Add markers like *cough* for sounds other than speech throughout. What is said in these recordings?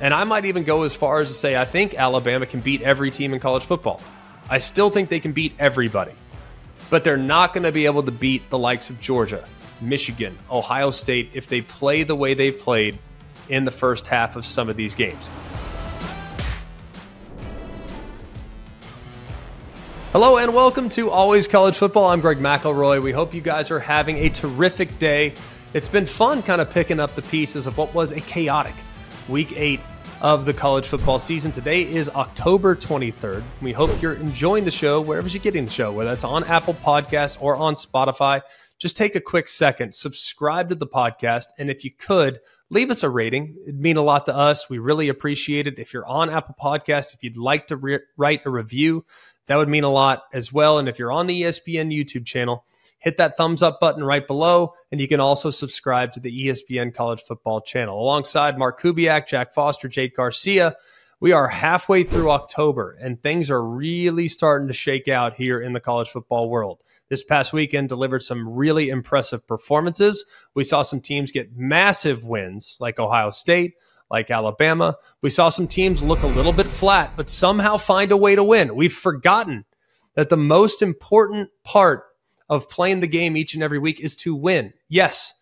And I might even go as far as to say I think Alabama can beat every team in college football. I still think they can beat everybody. But they're not going to be able to beat the likes of Georgia, Michigan, Ohio State if they play the way they've played in the first half of some of these games. Hello and welcome to Always College Football. I'm Greg McElroy. We hope you guys are having a terrific day. It's been fun kind of picking up the pieces of what was a chaotic week eight of the college football season. Today is October 23rd. We hope you're enjoying the show wherever you're getting the show, whether it's on Apple Podcasts or on Spotify. Just take a quick second, subscribe to the podcast, and if you could, leave us a rating. It'd mean a lot to us. We really appreciate it. If you're on Apple Podcasts, if you'd like to re- write a review, that would mean a lot as well. And if you're on the ESPN YouTube channel, hit that thumbs up button right below. And you can also subscribe to the ESPN College Football channel. Alongside Mark Kubiak, Jack Foster, Jake Garcia, we are halfway through October and things are really starting to shake out here in the college football world. This past weekend delivered some really impressive performances. We saw some teams get massive wins like Ohio State, like Alabama. We saw some teams look a little bit flat, but somehow find a way to win. We've forgotten that the most important part of playing the game each and every week is to win. Yes,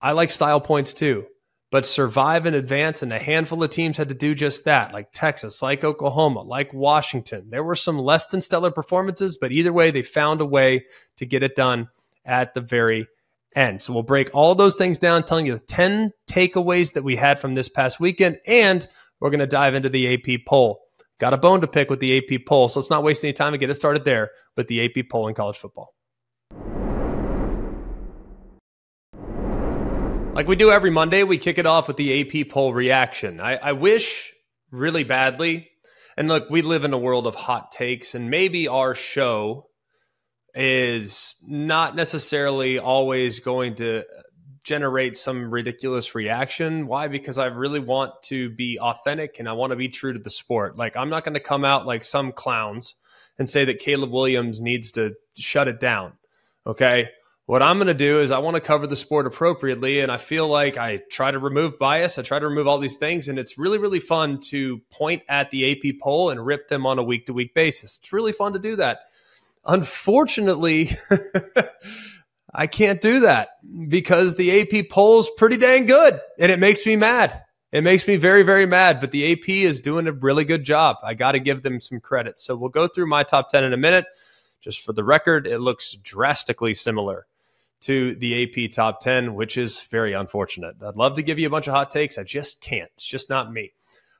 I like style points too, but survive and advance. And a handful of teams had to do just that, like Texas, like Oklahoma, like Washington. There were some less than stellar performances, but either way, they found a way to get it done at the very end. So we'll break all those things down, telling you the 10 takeaways that we had from this past weekend. And we're going to dive into the AP poll. Got a bone to pick with the AP poll. So let's not waste any time and get it started there with the AP poll in college football. Like we do every Monday, we kick it off with the AP poll reaction. I, I wish really badly, and look, we live in a world of hot takes, and maybe our show is not necessarily always going to generate some ridiculous reaction. Why? Because I really want to be authentic and I want to be true to the sport. Like, I'm not going to come out like some clowns and say that Caleb Williams needs to shut it down. Okay. What I'm going to do is I want to cover the sport appropriately. And I feel like I try to remove bias. I try to remove all these things. And it's really, really fun to point at the AP poll and rip them on a week to week basis. It's really fun to do that. Unfortunately, *laughs* I can't do that because the AP poll's pretty dang good and it makes me mad. It makes me very, very mad, but the AP is doing a really good job. I got to give them some credit. So we'll go through my top 10 in a minute. Just for the record, it looks drastically similar to the AP top 10, which is very unfortunate. I'd love to give you a bunch of hot takes. I just can't. It's just not me.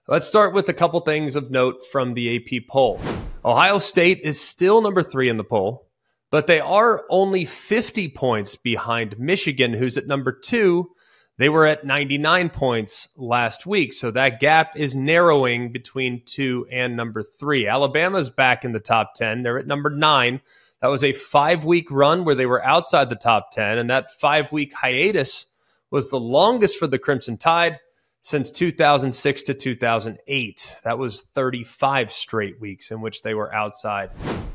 Let's start with a couple things of note from the AP poll. Ohio State is still number three in the poll, but they are only 50 points behind Michigan, who's at number two. They were at 99 points last week. So that gap is narrowing between two and number three. Alabama's back in the top 10. They're at number nine. That was a five week run where they were outside the top 10. And that five week hiatus was the longest for the Crimson Tide since 2006 to 2008. That was 35 straight weeks in which they were outside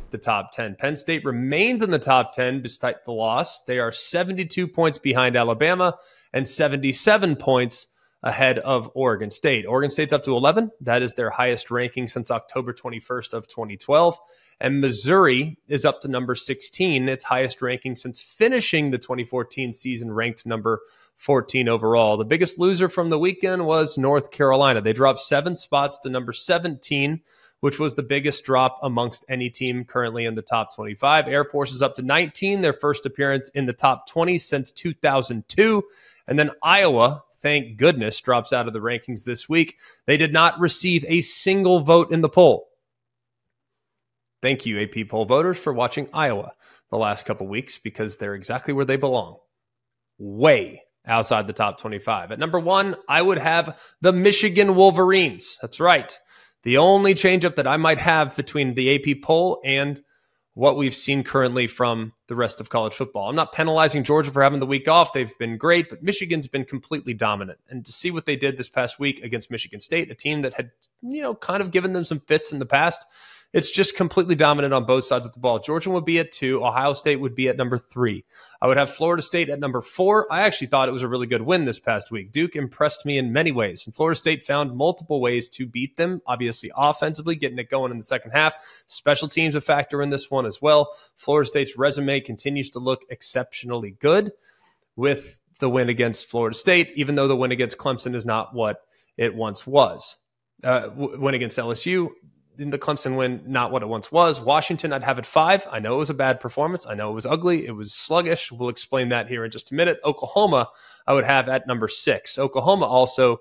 the top 10. Penn State remains in the top 10 despite the loss. They are 72 points behind Alabama and 77 points ahead of Oregon State. Oregon State's up to 11. That is their highest ranking since October 21st of 2012. And Missouri is up to number 16, its highest ranking since finishing the 2014 season ranked number 14 overall. The biggest loser from the weekend was North Carolina. They dropped 7 spots to number 17 which was the biggest drop amongst any team currently in the top 25. Air Force is up to 19, their first appearance in the top 20 since 2002. And then Iowa, thank goodness, drops out of the rankings this week. They did not receive a single vote in the poll. Thank you, AP poll voters, for watching Iowa the last couple weeks because they're exactly where they belong. Way outside the top 25. At number one, I would have the Michigan Wolverines. That's right. The only changeup that I might have between the AP poll and what we've seen currently from the rest of college football. I'm not penalizing Georgia for having the week off. They've been great, but Michigan's been completely dominant. And to see what they did this past week against Michigan State, a team that had, you know, kind of given them some fits in the past, It's just completely dominant on both sides of the ball. Georgia would be at two. Ohio State would be at number three. I would have Florida State at number four. I actually thought it was a really good win this past week. Duke impressed me in many ways, and Florida State found multiple ways to beat them. Obviously, offensively, getting it going in the second half. Special teams a factor in this one as well. Florida State's resume continues to look exceptionally good with the win against Florida State, even though the win against Clemson is not what it once was. Uh, win against LSU, the Clemson win, not what it once was. Washington, I'd have it five. I know it was a bad performance. I know it was ugly. It was sluggish. We'll explain that here in just a minute. Oklahoma, I would have at number six. Oklahoma also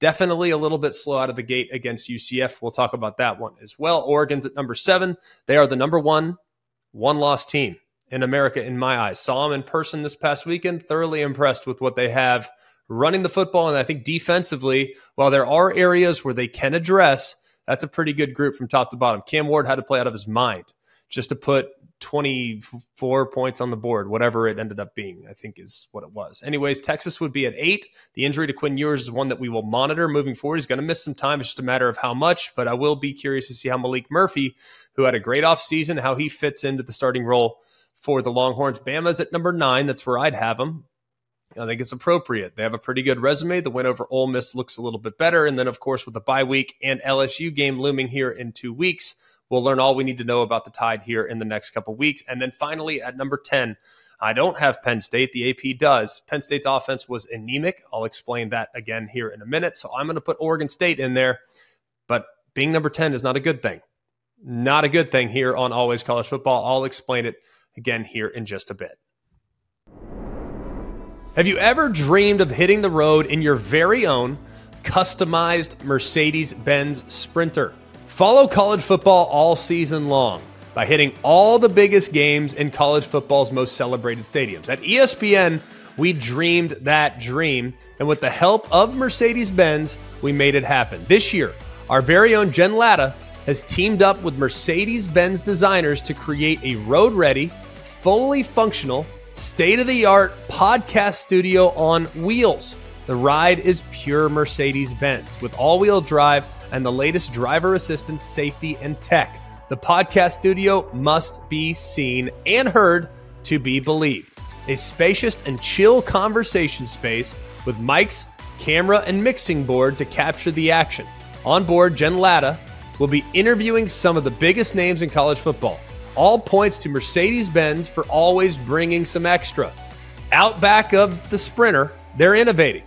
definitely a little bit slow out of the gate against UCF. We'll talk about that one as well. Oregon's at number seven. They are the number one one loss team in America in my eyes. Saw them in person this past weekend. Thoroughly impressed with what they have running the football. And I think defensively, while there are areas where they can address, that's a pretty good group from top to bottom. Cam Ward had to play out of his mind just to put 24 points on the board, whatever it ended up being, I think is what it was. Anyways, Texas would be at eight. The injury to Quinn Ewers is one that we will monitor moving forward. He's going to miss some time. It's just a matter of how much, but I will be curious to see how Maalik Murphy, who had a great offseason, how he fits into the starting role for the Longhorns. Bama's at number nine. That's where I'd have him. I think it's appropriate. They have a pretty good resume. The win over Ole Miss looks a little bit better. And then, of course, with the bye week and LSU game looming here in two weeks, we'll learn all we need to know about the Tide here in the next couple weeks. And then finally, at number 10, I don't have Penn State. The AP does. Penn State's offense was anemic. I'll explain that again here in a minute. So I'm going to put Oregon State in there. But being number 10 is not a good thing. Not a good thing here on Always College Football. I'll explain it again here in just a bit. Have you ever dreamed of hitting the road in your very own customized Mercedes Benz Sprinter? Follow college football all season long by hitting all the biggest games in college football's most celebrated stadiums. At ESPN, we dreamed that dream, and with the help of Mercedes Benz, we made it happen. This year, our very own Jen Lada has teamed up with Mercedes Benz designers to create a road ready, fully functional, state of the art podcast studio on wheels. The ride is pure Mercedes Benz with all wheel drive and the latest driver assistance, safety, and tech. The podcast studio must be seen and heard to be believed. A spacious and chill conversation space with mics, camera, and mixing board to capture the action. On board, Jen Lada will be interviewing some of the biggest names in college football all points to Mercedes Benz for always bringing some extra. Out back of the Sprinter, they're innovating,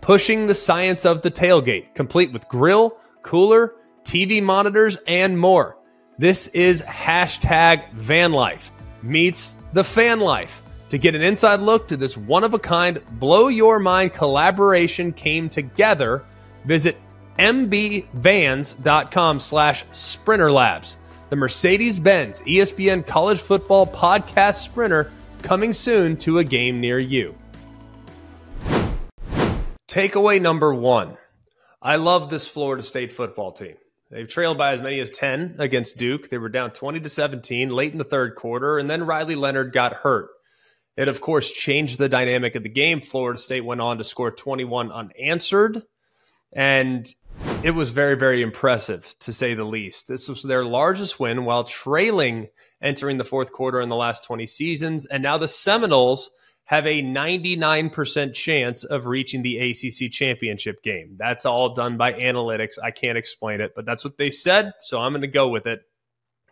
pushing the science of the tailgate, complete with grill, cooler, TV monitors, and more. This is hashtag van life meets the fan life. To get an inside look to this one of a kind, blow your mind collaboration came together, visit mbvans.com slash sprinterlabs the Mercedes Benz ESPN College Football Podcast Sprinter coming soon to a game near you. Takeaway number one I love this Florida State football team. They've trailed by as many as 10 against Duke. They were down 20 to 17 late in the third quarter, and then Riley Leonard got hurt. It, of course, changed the dynamic of the game. Florida State went on to score 21 unanswered. And it was very, very impressive to say the least. This was their largest win while trailing entering the fourth quarter in the last 20 seasons. And now the Seminoles have a 99% chance of reaching the ACC championship game. That's all done by analytics. I can't explain it, but that's what they said. So I'm going to go with it.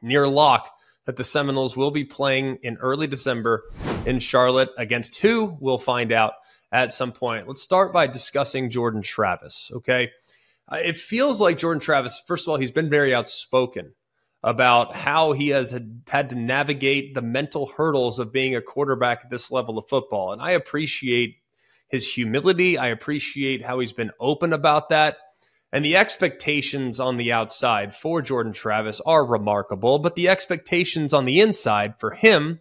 Near lock that the Seminoles will be playing in early December in Charlotte against who we'll find out at some point. Let's start by discussing Jordan Travis. Okay. Uh, it feels like Jordan Travis, first of all, he's been very outspoken about how he has had to navigate the mental hurdles of being a quarterback at this level of football. And I appreciate his humility. I appreciate how he's been open about that. And the expectations on the outside for Jordan Travis are remarkable, but the expectations on the inside for him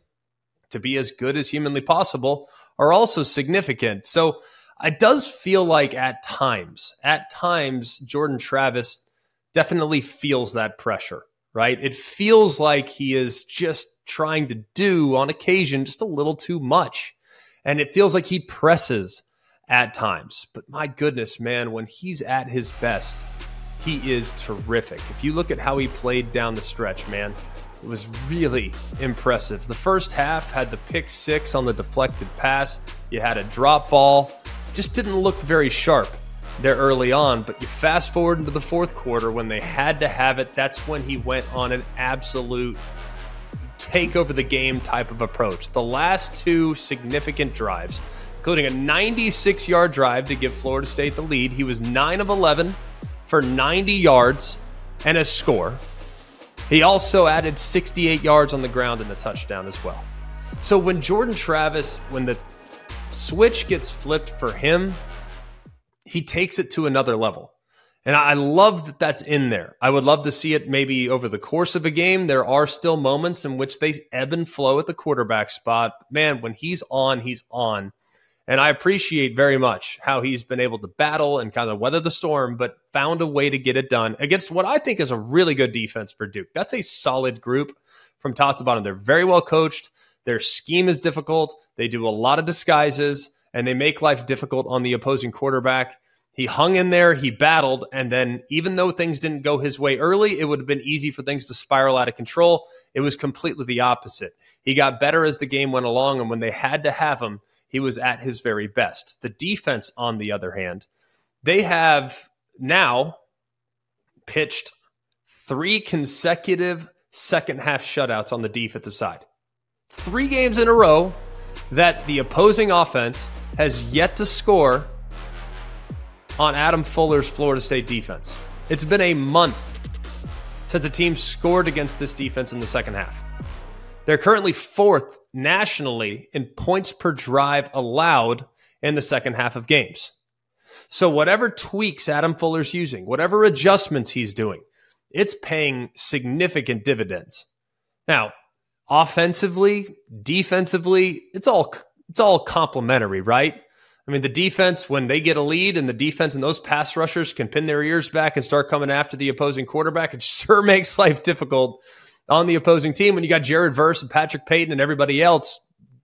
to be as good as humanly possible are also significant. So it does feel like at times, at times, Jordan Travis definitely feels that pressure, right? It feels like he is just trying to do on occasion just a little too much. And it feels like he presses at times. But my goodness, man, when he's at his best, he is terrific. If you look at how he played down the stretch, man, it was really impressive. The first half had the pick six on the deflected pass. You had a drop ball. Just didn't look very sharp there early on. But you fast forward into the fourth quarter when they had to have it. That's when he went on an absolute take over the game type of approach. The last two significant drives, including a 96 yard drive to give Florida State the lead, he was 9 of 11 for 90 yards and a score. He also added 68 yards on the ground and a touchdown as well. So when Jordan Travis, when the switch gets flipped for him, he takes it to another level. And I love that that's in there. I would love to see it maybe over the course of a game. There are still moments in which they ebb and flow at the quarterback spot. Man, when he's on, he's on. And I appreciate very much how he's been able to battle and kind of weather the storm, but found a way to get it done against what I think is a really good defense for Duke. That's a solid group from top to bottom. They're very well coached. Their scheme is difficult. They do a lot of disguises and they make life difficult on the opposing quarterback. He hung in there, he battled, and then even though things didn't go his way early, it would have been easy for things to spiral out of control. It was completely the opposite. He got better as the game went along, and when they had to have him, he was at his very best. The defense, on the other hand, they have now pitched three consecutive second half shutouts on the defensive side. Three games in a row that the opposing offense has yet to score on Adam Fuller's Florida State defense. It's been a month since the team scored against this defense in the second half. They're currently fourth nationally in points per drive allowed in the second half of games. So, whatever tweaks Adam Fuller's using, whatever adjustments he's doing, it's paying significant dividends. Now, offensively, defensively, it's all it's all complementary, right? I mean, the defense, when they get a lead and the defense and those pass rushers can pin their ears back and start coming after the opposing quarterback, it *laughs* sure makes life difficult on the opposing team when you got Jared Verse and Patrick Payton and everybody else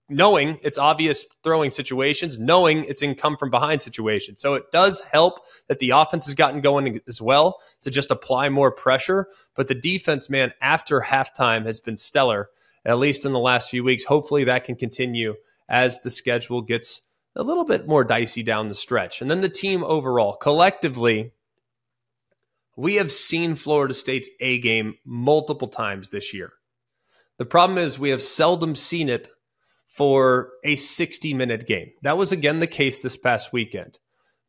knowing it's obvious throwing situations, knowing it's in come from behind situations. So it does help that the offense has gotten going as well to just apply more pressure. But the defense, man, after halftime has been stellar, at least in the last few weeks. Hopefully that can continue as the schedule gets a little bit more dicey down the stretch. And then the team overall, collectively, we have seen Florida State's A game multiple times this year. The problem is we have seldom seen it for a 60 minute game. That was again the case this past weekend.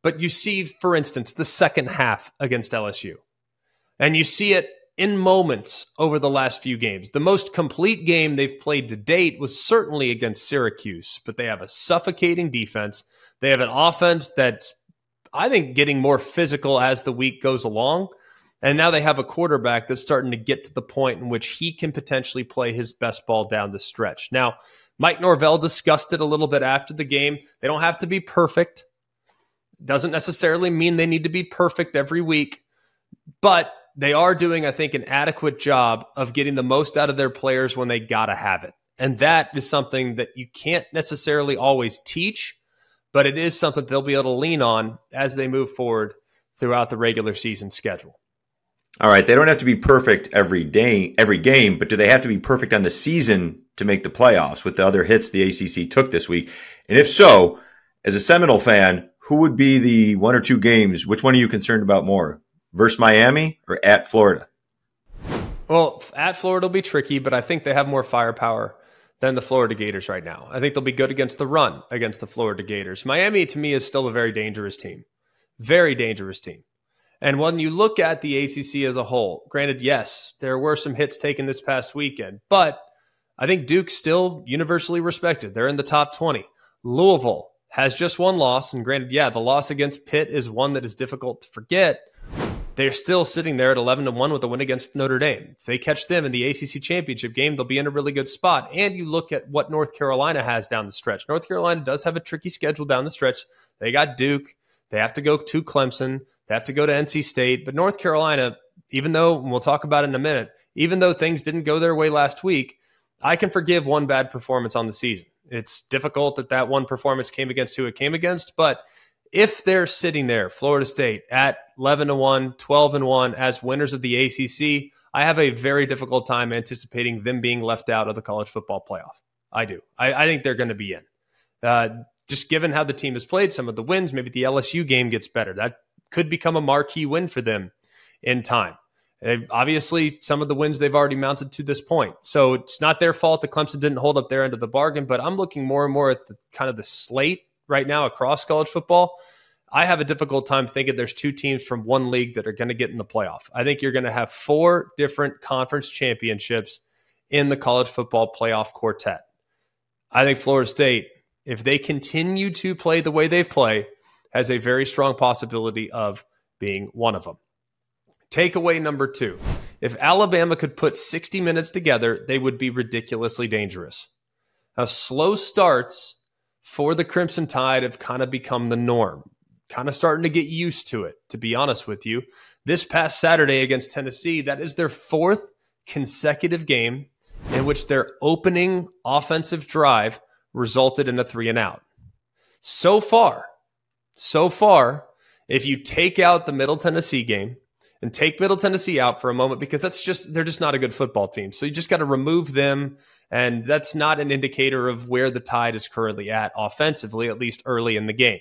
But you see, for instance, the second half against LSU, and you see it in moments over the last few games. The most complete game they've played to date was certainly against Syracuse, but they have a suffocating defense. They have an offense that's, I think, getting more physical as the week goes along. And now they have a quarterback that's starting to get to the point in which he can potentially play his best ball down the stretch. Now, Mike Norvell discussed it a little bit after the game. They don't have to be perfect. Doesn't necessarily mean they need to be perfect every week, but they are doing, I think, an adequate job of getting the most out of their players when they got to have it. And that is something that you can't necessarily always teach, but it is something they'll be able to lean on as they move forward throughout the regular season schedule. All right, they don't have to be perfect every day, every game, but do they have to be perfect on the season to make the playoffs with the other hits the ACC took this week? And if so, as a Seminole fan, who would be the one or two games? Which one are you concerned about more? Versus Miami or at Florida? Well, at Florida will be tricky, but I think they have more firepower than the Florida Gators right now. I think they'll be good against the run against the Florida Gators. Miami, to me, is still a very dangerous team. Very dangerous team. And when you look at the ACC as a whole, granted, yes, there were some hits taken this past weekend, but I think Duke's still universally respected. They're in the top 20. Louisville has just one loss. And granted, yeah, the loss against Pitt is one that is difficult to forget they're still sitting there at 11 to 1 with a win against Notre Dame. If they catch them in the ACC championship game, they'll be in a really good spot. And you look at what North Carolina has down the stretch. North Carolina does have a tricky schedule down the stretch. They got Duke. They have to go to Clemson. They have to go to NC State. But North Carolina, even though we'll talk about it in a minute, even though things didn't go their way last week, I can forgive one bad performance on the season. It's difficult that that one performance came against who it came against, but if they're sitting there, Florida State at 11 to 1, 12 and 1 as winners of the ACC, I have a very difficult time anticipating them being left out of the college football playoff. I do. I, I think they're going to be in. Uh, just given how the team has played, some of the wins, maybe the LSU game gets better. That could become a marquee win for them in time. They've, obviously, some of the wins they've already mounted to this point. So it's not their fault that Clemson didn't hold up their end of the bargain, but I'm looking more and more at the kind of the slate right now across college football. I have a difficult time thinking there's two teams from one league that are going to get in the playoff. I think you're going to have four different conference championships in the college football playoff quartet. I think Florida State, if they continue to play the way they've played, has a very strong possibility of being one of them. Takeaway number two if Alabama could put 60 minutes together, they would be ridiculously dangerous. Now, slow starts for the Crimson Tide have kind of become the norm, kind of starting to get used to it, to be honest with you. This past Saturday against Tennessee, that is their fourth consecutive game in which their opening offensive drive resulted in a three and out. So far, so far, if you take out the Middle Tennessee game and take Middle Tennessee out for a moment, because that's just, they're just not a good football team. So you just got to remove them. And that's not an indicator of where the tide is currently at offensively, at least early in the game.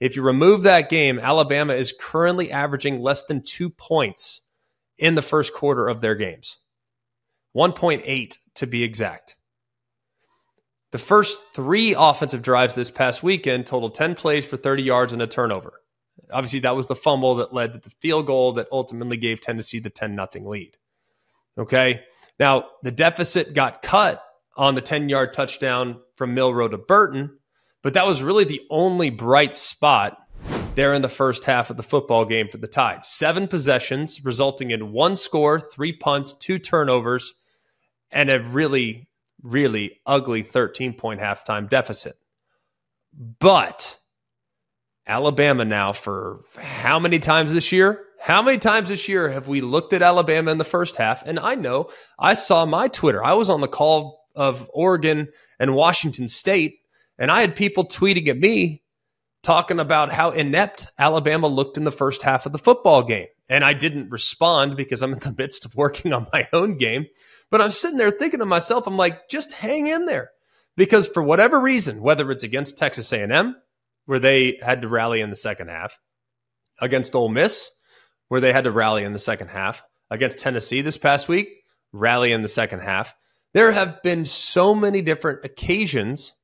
If you remove that game, Alabama is currently averaging less than two points in the first quarter of their games. 1.8 to be exact. The first three offensive drives this past weekend totaled 10 plays for 30 yards and a turnover. Obviously, that was the fumble that led to the field goal that ultimately gave Tennessee the 10 0 lead. Okay. Now, the deficit got cut on the 10 yard touchdown from Milroe to Burton, but that was really the only bright spot there in the first half of the football game for the Tide. Seven possessions, resulting in one score, three punts, two turnovers, and a really, really ugly 13 point halftime deficit. But Alabama now, for how many times this year? How many times this year have we looked at Alabama in the first half? And I know I saw my Twitter. I was on the call of Oregon and Washington State, and I had people tweeting at me talking about how inept Alabama looked in the first half of the football game. And I didn't respond because I'm in the midst of working on my own game. But I'm sitting there thinking to myself, I'm like, just hang in there. Because for whatever reason, whether it's against Texas A&M, where they had to rally in the second half, against Ole Miss, where they had to rally in the second half, against Tennessee this past week, rally in the second half. There have been so many different occasions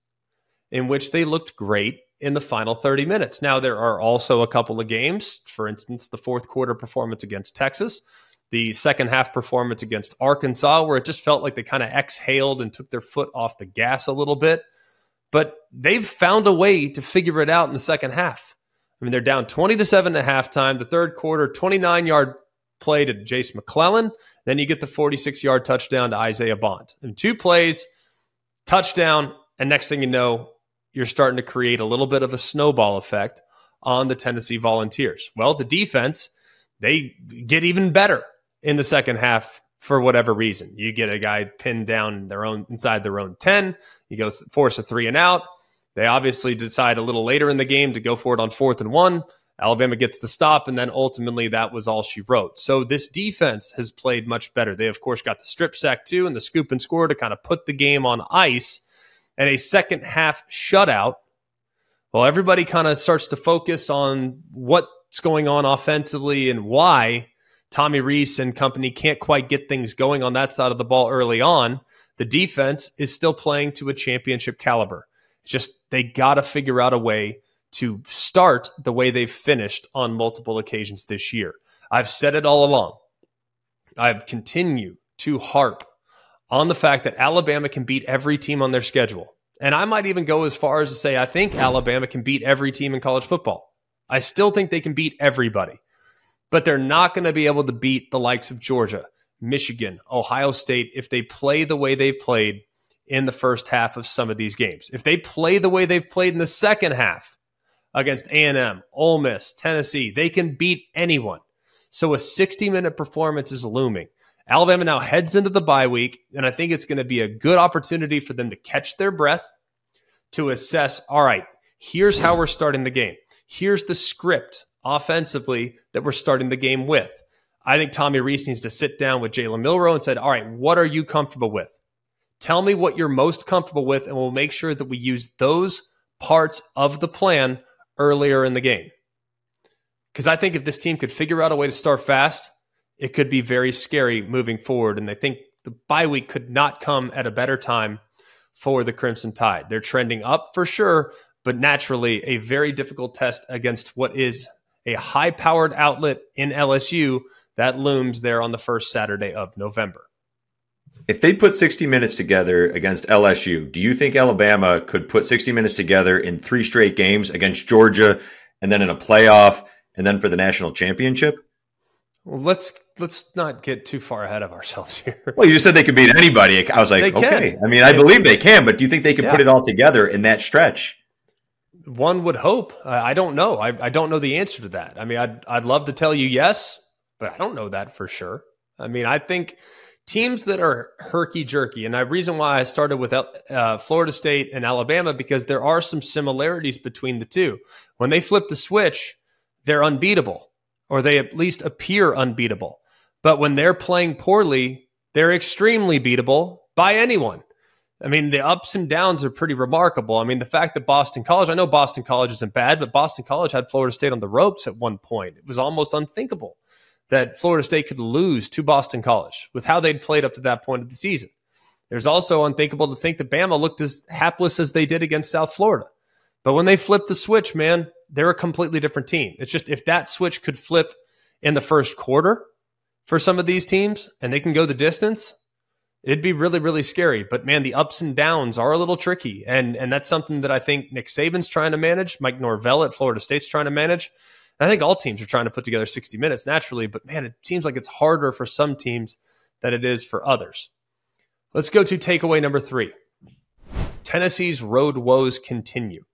in which they looked great in the final 30 minutes. Now, there are also a couple of games, for instance, the fourth quarter performance against Texas, the second half performance against Arkansas, where it just felt like they kind of exhaled and took their foot off the gas a little bit. But they've found a way to figure it out in the second half. I mean, they're down 20 to 7 at halftime. The third quarter, 29 yard play to Jase McClellan. Then you get the 46 yard touchdown to Isaiah Bond. In two plays, touchdown. And next thing you know, you're starting to create a little bit of a snowball effect on the Tennessee Volunteers. Well, the defense, they get even better in the second half for whatever reason. You get a guy pinned down their own inside their own 10, you go force a three and out. They obviously decide a little later in the game to go for it on fourth and one. Alabama gets the stop, and then ultimately that was all she wrote. So this defense has played much better. They, of course, got the strip sack too and the scoop and score to kind of put the game on ice and a second half shutout. Well, everybody kind of starts to focus on what's going on offensively and why Tommy Rees and company can't quite get things going on that side of the ball early on. The defense is still playing to a championship caliber. It's just they got to figure out a way to start the way they've finished on multiple occasions this year. I've said it all along. I've continued to harp on the fact that Alabama can beat every team on their schedule. And I might even go as far as to say I think Alabama can beat every team in college football. I still think they can beat everybody but they're not going to be able to beat the likes of Georgia, Michigan, Ohio State if they play the way they've played in the first half of some of these games. If they play the way they've played in the second half against A&M, Ole Miss, Tennessee, they can beat anyone. So a 60-minute performance is looming. Alabama now heads into the bye week, and I think it's going to be a good opportunity for them to catch their breath, to assess, all right, here's how we're starting the game. here's the script offensively that we're starting the game with. I think Tommy Rees needs to sit down with Jalen Milroe and said, all right, what are you comfortable with? Tell me what you're most comfortable with, and we'll make sure that we use those parts of the plan earlier in the game. Because I think if this team could figure out a way to start fast, it could be very scary moving forward. And I think the bye week could not come at a better time for the Crimson Tide. They're trending up for sure, but naturally a very difficult test against what is a high powered outlet in LSU that looms there on the first Saturday of November. If they put 60 minutes together against LSU, do you think Alabama could put 60 minutes together in three straight games against Georgia and then in a playoff and then for the national championship? Well, let's let's not get too far ahead of ourselves *laughs* here. Well, you just said they could beat anybody. I was like, okay. I mean, I believe they can, but do you think they can yeah. put it all together in that stretch? One would hope. I don't know. I, I don't know the answer to that. I mean, I'd I'd love to tell you yes, but I don't know that for sure. I mean, I think teams that are herky jerky, and the reason why I started with uh, Florida State and Alabama because there are some similarities between the two. When they flip the switch, they're unbeatable, or they at least appear unbeatable. But when they're playing poorly, they're extremely beatable by anyone. I mean, the ups and downs are pretty remarkable. I mean, the fact that Boston College, I know Boston College isn't bad, but Boston College had Florida State on the ropes at one point. It was almost unthinkable that Florida State could lose to Boston College with how they'd played up to that point of the season. There's also unthinkable to think that Bama looked as hapless as they did against South Florida. But when they flipped the switch, man, they're a completely different team. It's just if that switch could flip in the first quarter for some of these teams and they can go the distance, it'd be really, really scary. But man, the ups and downs are a little tricky. And and that's something that I think Nick Saban's trying to manage, Mike Norvell at Florida State's trying to manage. I think all teams are trying to put together 60 minutes naturally, but man, it seems like it's harder for some teams than it is for others. Let's go to takeaway number three Tennessee's road woes continue.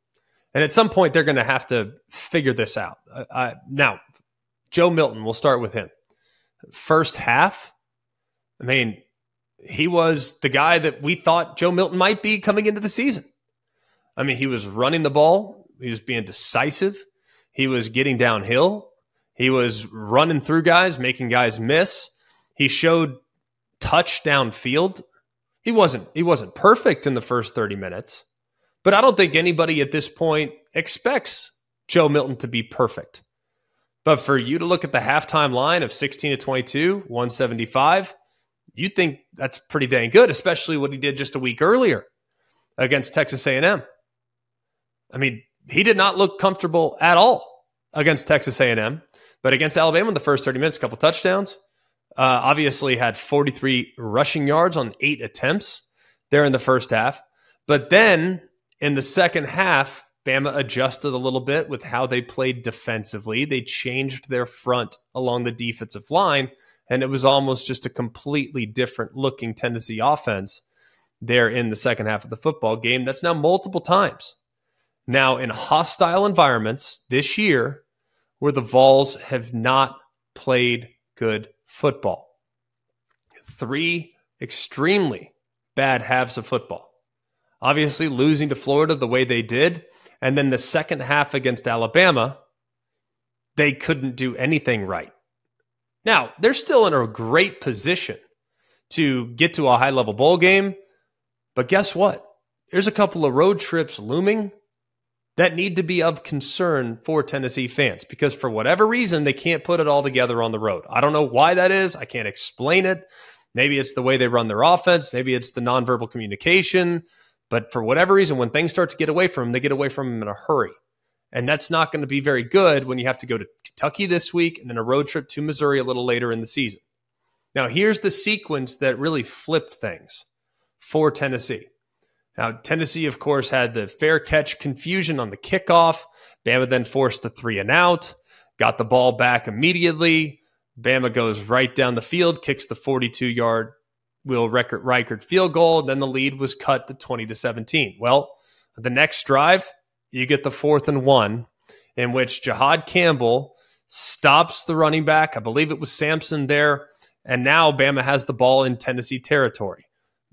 And at some point, they're going to have to figure this out. Uh, now, Joe Milton, we'll start with him. First half, I mean, he was the guy that we thought Joe Milton might be coming into the season. I mean, he was running the ball, he was being decisive. He was getting downhill. He was running through guys, making guys miss. He showed touchdown field. He wasn't he wasn't perfect in the first 30 minutes. But I don't think anybody at this point expects Joe Milton to be perfect. But for you to look at the halftime line of 16 to 22, 175, you think that's pretty dang good, especially what he did just a week earlier against Texas A&M. I mean, he did not look comfortable at all against Texas A&M, but against Alabama in the first 30 minutes, a couple touchdowns. Uh, obviously had 43 rushing yards on eight attempts there in the first half. But then in the second half, Bama adjusted a little bit with how they played defensively. They changed their front along the defensive line, and it was almost just a completely different looking Tennessee offense there in the second half of the football game. That's now multiple times now, in hostile environments this year, where the Vols have not played good football, three extremely bad halves of football. Obviously, losing to Florida the way they did, and then the second half against Alabama, they couldn't do anything right. Now, they're still in a great position to get to a high level bowl game, but guess what? There's a couple of road trips looming that need to be of concern for Tennessee fans because for whatever reason, they can't put it all together on the road. I don't know why that is. I can't explain it. Maybe it's the way they run their offense. Maybe it's the nonverbal communication. But for whatever reason, when things start to get away from them, they get away from them in a hurry. And that's not going to be very good when you have to go to Kentucky this week and then a road trip to Missouri a little later in the season. Now, here's the sequence that really flipped things for Tennessee. Now, Tennessee, of course, had the fair catch confusion on the kickoff. Bama then forced the three and out, got the ball back immediately. Bama goes right down the field, kicks the 42 yard Will Reichard field goal. And then the lead was cut to 20 to 17. Well, the next drive, you get the fourth and one, in which Jihaad Campbell stops the running back. I believe it was Sampson there. And now Bama has the ball in Tennessee territory.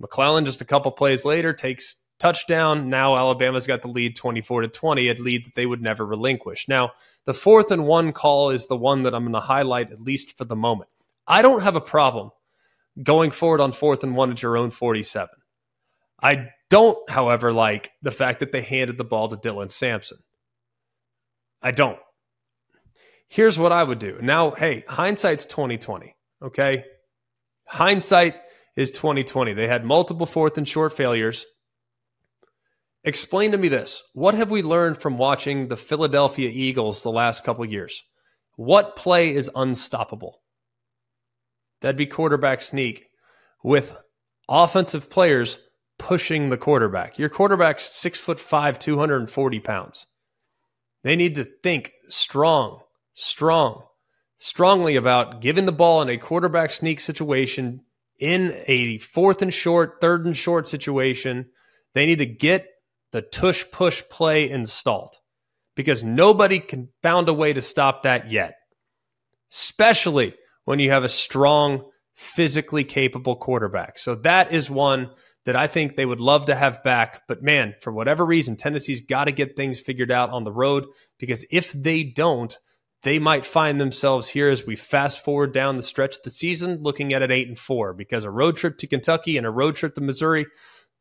McClellan, just a couple plays later, takes touchdown. Now Alabama's got the lead 24 to 20, a lead that they would never relinquish. Now, the fourth and one call is the one that I'm going to highlight, at least for the moment. I don't have a problem going forward on fourth and one at your own 47. I don't, however, like the fact that they handed the ball to Dylan Sampson. I don't. Here's what I would do. Now, hey, hindsight's 2020. Okay. Hindsight is 2020. They had multiple fourth and short failures. Explain to me this. What have we learned from watching the Philadelphia Eagles the last couple years? What play is unstoppable? That'd be quarterback sneak with offensive players pushing the quarterback. Your quarterback's six foot five, 240 pounds. They need to think strong, strong, strongly about giving the ball in a quarterback sneak situation in a fourth and short, third and short situation. They need to get the tush push play installed because nobody can found a way to stop that yet. Especially when you have a strong, physically capable quarterback. So that is one that I think they would love to have back. But man, for whatever reason, Tennessee's got to get things figured out on the road because if they don't, they might find themselves here as we fast forward down the stretch of the season looking at it eight and four because a road trip to Kentucky and a road trip to Missouri,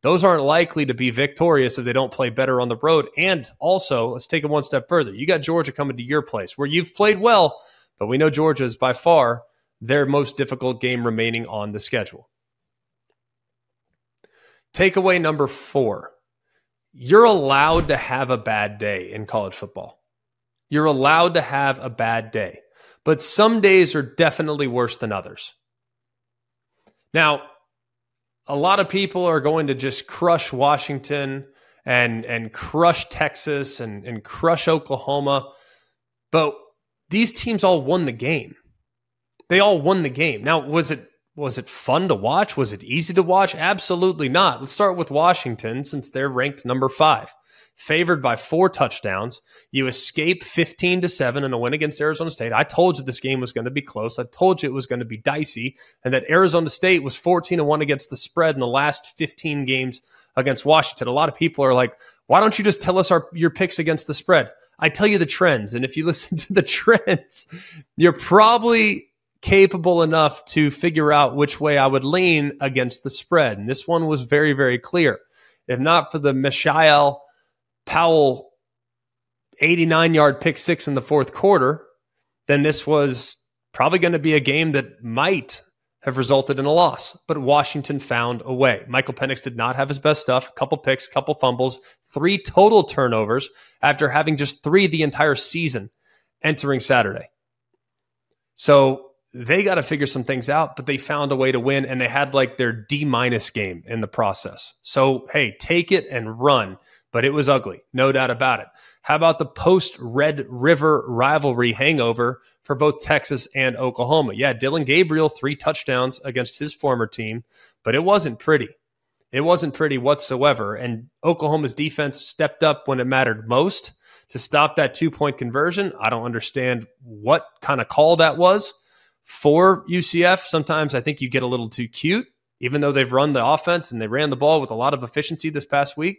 those aren't likely to be victorious if they don't play better on the road. And also, let's take it one step further. You got Georgia coming to your place where you've played well, but we know Georgia is by far their most difficult game remaining on the schedule. Takeaway number four you're allowed to have a bad day in college football. You're allowed to have a bad day, but some days are definitely worse than others. Now, a lot of people are going to just crush Washington and and crush Texas and, and crush Oklahoma, but these teams all won the game. They all won the game. Now, was it was it fun to watch? Was it easy to watch? Absolutely not. Let's start with Washington since they're ranked number 5. Favored by 4 touchdowns, you escape 15 to 7 in a win against Arizona State. I told you this game was going to be close. I told you it was going to be dicey and that Arizona State was 14 to 1 against the spread in the last 15 games against Washington. A lot of people are like, "Why don't you just tell us our your picks against the spread?" I tell you the trends, and if you *laughs* listen to the trends, you're probably capable enough to figure out which way I would lean against the spread. And this one was very, very clear. If not for the Mishael Powell 89 yard pick six in the fourth quarter, then this was probably going to be a game that might have resulted in a loss. But Washington found a way. Michael Penix did not have his best stuff. A couple picks, couple fumbles, three total turnovers after having just three the entire season entering Saturday. So they got to figure some things out, but they found a way to win and they had like their D minus game in the process. So, hey, take it and run, but it was ugly, no doubt about it. How about the post Red River rivalry hangover for both Texas and Oklahoma? Yeah, Dillon Gabriel, three touchdowns against his former team, but it wasn't pretty. It wasn't pretty whatsoever. And Oklahoma's defense stepped up when it mattered most to stop that two point conversion. I don't understand what kind of call that was for UCF. Sometimes I think you get a little too cute, even though they've run the offense and they ran the ball with a lot of efficiency this past week.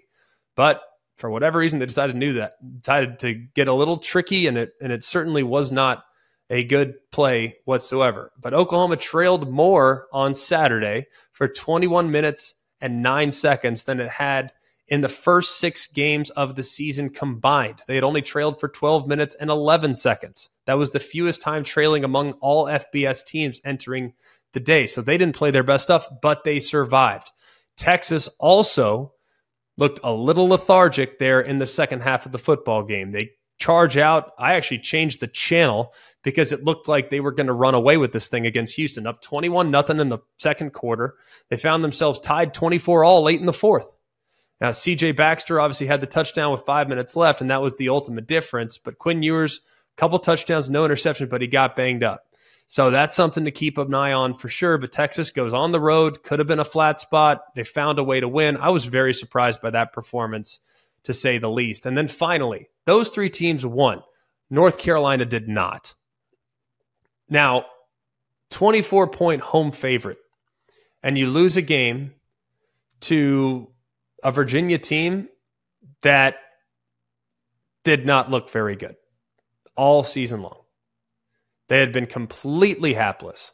But for whatever reason, they decided to do that, decided to get a little tricky, and it and it certainly was not a good play whatsoever. But Oklahoma trailed more on Saturday for 21 minutes and nine seconds than it had in the first six games of the season combined. They had only trailed for 12 minutes and 11 seconds. That was the fewest time trailing among all FBS teams entering the day. So they didn't play their best stuff, but they survived. Texas also looked a little lethargic there in the second half of the football game. They charge out. I actually changed the channel because it looked like they were going to run away with this thing against Houston. Up 21 nothing in the second quarter. They found themselves tied 24 all late in the fourth. Now, CJ Baxter obviously had the touchdown with five minutes left, and that was the ultimate difference. But Quinn Ewers, couple touchdowns, no interception, but he got banged up. So that's something to keep an eye on for sure. But Texas goes on the road, could have been a flat spot. They found a way to win. I was very surprised by that performance, to say the least. And then finally, those three teams won. North Carolina did not. Now, 24 point home favorite, and you lose a game to a Virginia team that did not look very good all season long. They had been completely hapless.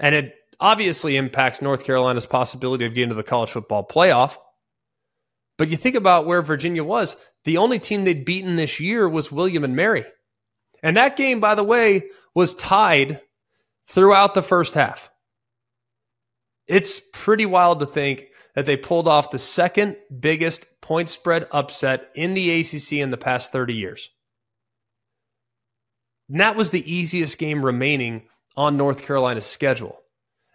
And it obviously impacts North Carolina's possibility of getting to the college football playoff. But you think about where Virginia was, the only team they'd beaten this year was William and Mary. And that game, by the way, was tied throughout the first half. It's pretty wild to think that they pulled off the second biggest point spread upset in the ACC in the past 30 years. And that was the easiest game remaining on North Carolina's schedule.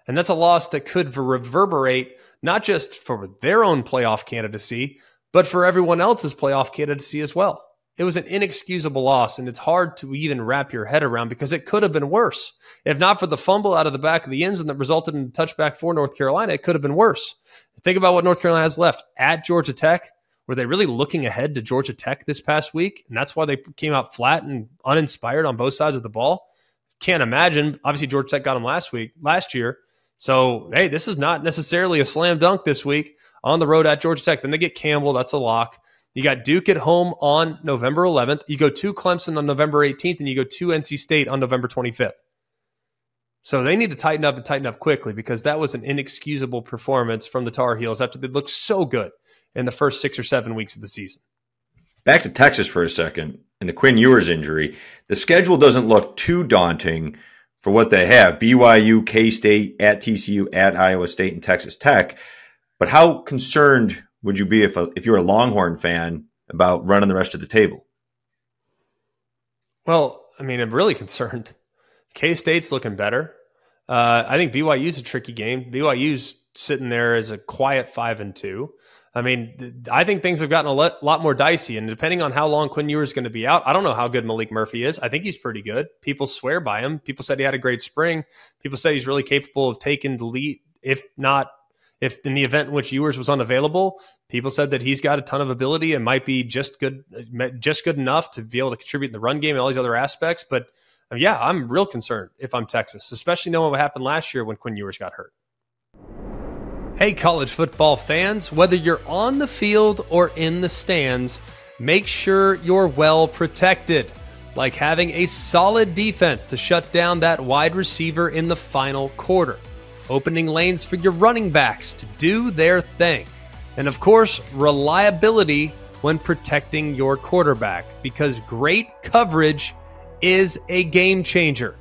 And that's a loss that could reverberate not just for their own playoff candidacy, but for everyone else's playoff candidacy as well. It was an inexcusable loss, and it's hard to even wrap your head around because it could have been worse. If not for the fumble out of the back of the end zone that resulted in a touchback for North Carolina, it could have been worse. Think about what North Carolina has left at Georgia Tech. Were they really looking ahead to Georgia Tech this past week? And that's why they came out flat and uninspired on both sides of the ball. Can't imagine. Obviously, Georgia Tech got them last week, last year. So, hey, this is not necessarily a slam dunk this week on the road at Georgia Tech. Then they get Campbell. That's a lock. You got Duke at home on November 11th. You go to Clemson on November 18th, and you go to NC State on November 25th. So they need to tighten up and tighten up quickly because that was an inexcusable performance from the Tar Heels after they looked so good in the first six or seven weeks of the season. Back to Texas for a second and the Quinn Ewers injury. The schedule doesn't look too daunting for what they have BYU, K State, at TCU, at Iowa State, and Texas Tech. But how concerned would you be if, a, if you're a Longhorn fan about running the rest of the table? Well, I mean, I'm really *laughs* concerned. K State's looking better. Uh, I think BYU's a tricky game. BYU's sitting there as a quiet five and two. I mean, I think things have gotten a lot more dicey, and depending on how long Quinn Ewers is going to be out, I don't know how good Maalik Murphy is. I think he's pretty good. People swear by him. People said he had a great spring. People say he's really capable of taking the lead, if not, if in the event in which Ewers was unavailable. People said that he's got a ton of ability and might be just good, just good enough to be able to contribute in the run game and all these other aspects. But uh, yeah, I'm real concerned if I'm Texas, especially knowing what happened last year when Quinn Ewers got hurt. Hey, college football fans, whether you're on the field or in the stands, make sure you're well protected, like having a solid defense to shut down that wide receiver in the final quarter, opening lanes for your running backs to do their thing, and of course, reliability when protecting your quarterback, because great coverage is a game changer.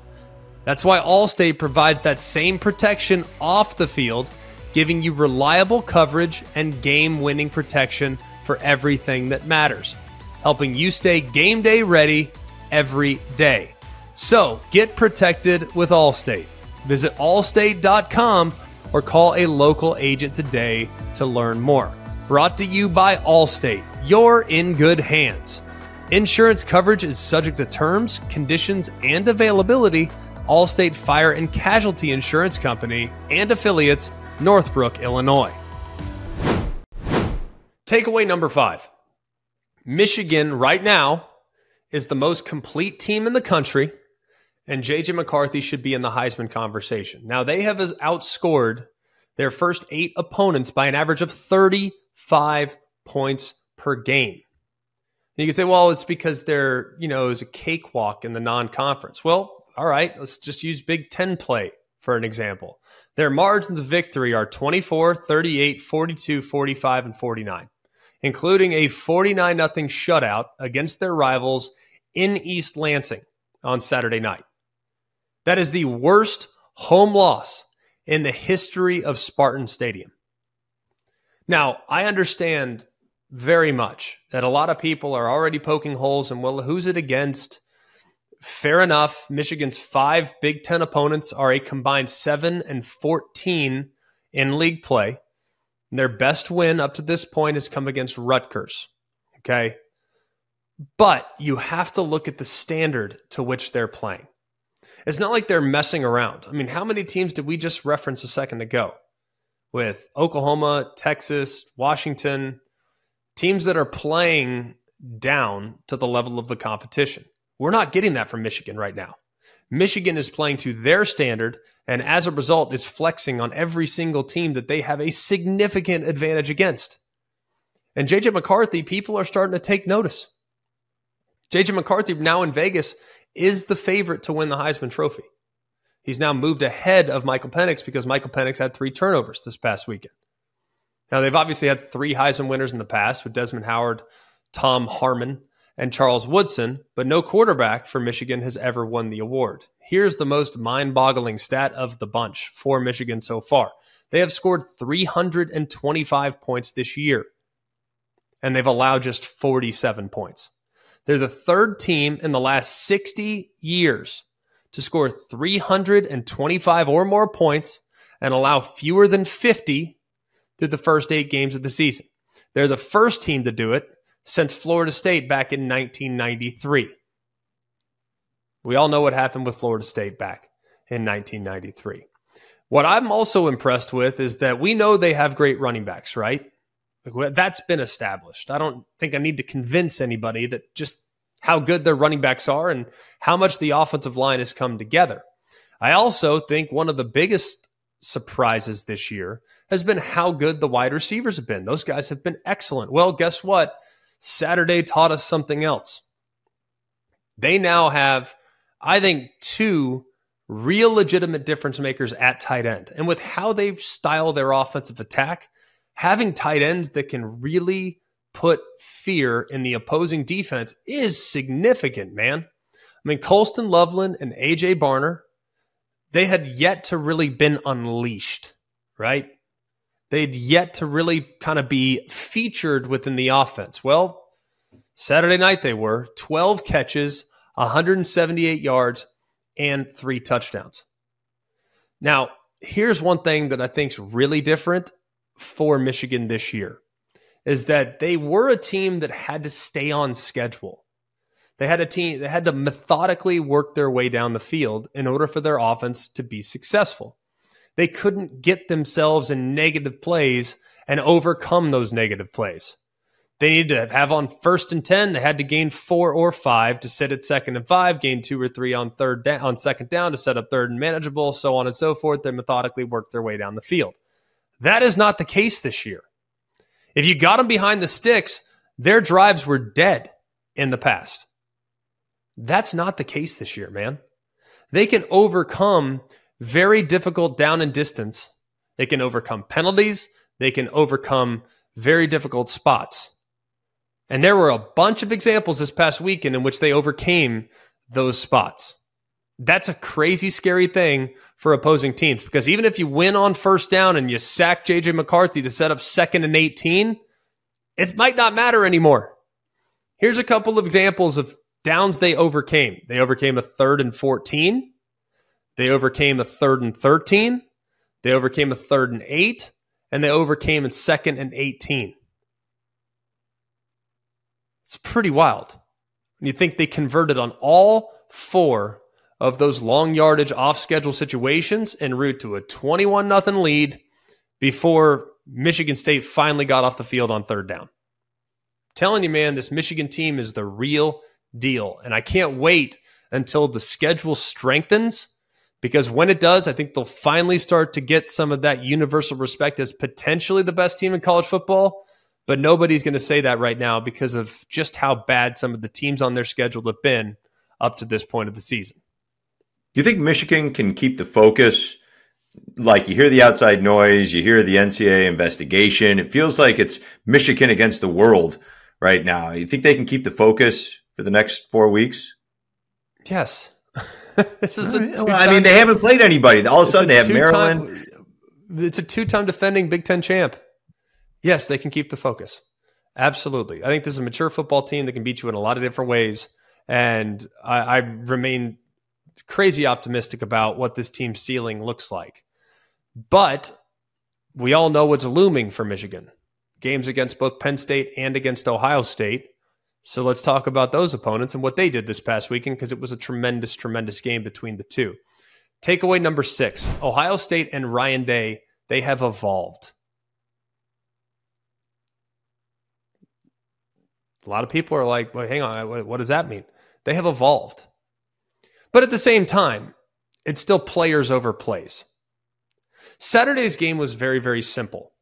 That's why Allstate provides that same protection off the field giving you reliable coverage and game winning protection for everything that matters, helping you stay game day ready every day. So get protected with Allstate. Visit allstate.com or call a local agent today to learn more. Brought to you by Allstate. You're in good hands. Insurance coverage is subject to terms, conditions, and availability. Allstate Fire and Casualty Insurance Company and affiliates Northbrook, Illinois. Takeaway number five Michigan right now is the most complete team in the country, and JJ McCarthy should be in the Heisman conversation. Now, they have outscored their first eight opponents by an average of 35 points per game. And you can say, well, it's because they're, you know, it was a cakewalk in the non conference. Well, all right, let's just use Big Ten play for an example. Their margins of victory are 24, 38, 42, 45, and 49, including a 49 0 shutout against their rivals in East Lansing on Saturday night. That is the worst home loss in the history of Spartan Stadium. Now, I understand very much that a lot of people are already poking holes and, well, who's it against? Fair enough. Michigan's five Big Ten opponents are a combined 7 and 14 in league play. Their best win up to this point has come against Rutgers. Okay. But you have to look at the standard to which they're playing. It's not like they're messing around. I mean, how many teams did we just reference a second ago? With Oklahoma, Texas, Washington, teams that are playing down to the level of the competition. We're not getting that from Michigan right now. Michigan is playing to their standard and as a result is flexing on every single team that they have a significant advantage against. And JJ McCarthy, people are starting to take notice. JJ McCarthy, now in Vegas, is the favorite to win the Heisman Trophy. He's now moved ahead of Michael Penix because Michael Penix had three turnovers this past weekend. Now, they've obviously had three Heisman winners in the past with Desmond Howard, Tom Harmon, and Charles Woodson, but no quarterback for Michigan has ever won the award. Here's the most mind boggling stat of the bunch for Michigan so far they have scored 325 points this year, and they've allowed just 47 points. They're the third team in the last 60 years to score 325 or more points and allow fewer than 50 through the first eight games of the season. They're the first team to do it since Florida State back in 1993. We all know what happened with Florida State back in 1993. What I'm also impressed with is that we know they have great running backs, right? That's been established. I don't think I need to convince anybody that just how good their running backs are and how much the offensive line has come together. I also think one of the biggest surprises this year has been how good the wide receivers have been. Those guys have been excellent. Well, guess what? Saturday taught us something else. They now have, I think, two real legitimate difference makers at tight end. And with how they style their offensive attack, having tight ends that can really put fear in the opposing defense is significant, man. I mean, Colston Loveland and AJ Barner, they had yet to really been unleashed, right? They'd yet to really kind of be featured within the offense. Well, Saturday night they were 12 catches, 178 yards, and three touchdowns. Now, here's one thing that I think is really different for Michigan this year is that they were a team that had to stay on schedule. They had a team that had to methodically work their way down the field in order for their offense to be successful. They couldn't get themselves in negative plays and overcome those negative plays. They needed to have on first and 10. They had to gain four or five to sit at second and five, gain two or three on third down, on second down to set up third and manageable, so on and so forth. They methodically worked their way down the field. That is not the case this year. If you got them behind the sticks, their drives were dead in the past. That's not the case this year, man. They can overcome very difficult down and distance. They can overcome penalties. They can overcome very difficult spots. And there were a bunch of examples this past weekend in which they overcame those spots. That's a crazy, scary thing for opposing teams because even if you win on first down and you sack JJ McCarthy to set up second and 18, it might not matter anymore. Here's a couple of examples of downs they overcame. They overcame a third and 14. They overcame a third and 13. They overcame a third and eight. And they overcame a second and 18. It's pretty wild. And you think they converted on all four of those long yardage off schedule situations en route to a 21 nothing lead before Michigan State finally got off the field on third down. I'm telling you, man, this Michigan team is the real deal. And I can't wait until the schedule strengthens because when it does, I think they'll finally start to get some of that universal respect as potentially the best team in college football. But nobody's going to say that right now because of just how bad some of the teams on their schedule have been up to this point of the season. Do you think Michigan can keep the focus? Like you hear the outside noise, you hear the NCAA investigation. It feels like it's Michigan against the world right now. You think they can keep the focus for the next four weeks? Yes. This is right. well, I mean, they haven't played anybody. All of a sudden, they have Maryland. It's a two-time defending Big Ten champ. Yes, they can keep the focus. Absolutely. I think this is a mature football team that can beat you in a lot of different ways. And I, I remain crazy optimistic about what this team's ceiling looks like. But we all know what's looming for Michigan games against both Penn State and against Ohio State. So let's talk about those opponents and what they did this past weekend because it was a tremendous, tremendous game between the two. Takeaway number six Ohio State and Ryan Day, they have evolved. A lot of people are like, well, hang on, what does that mean? They have evolved. But at the same time, it's still players over plays. Saturday's game was very, very simple.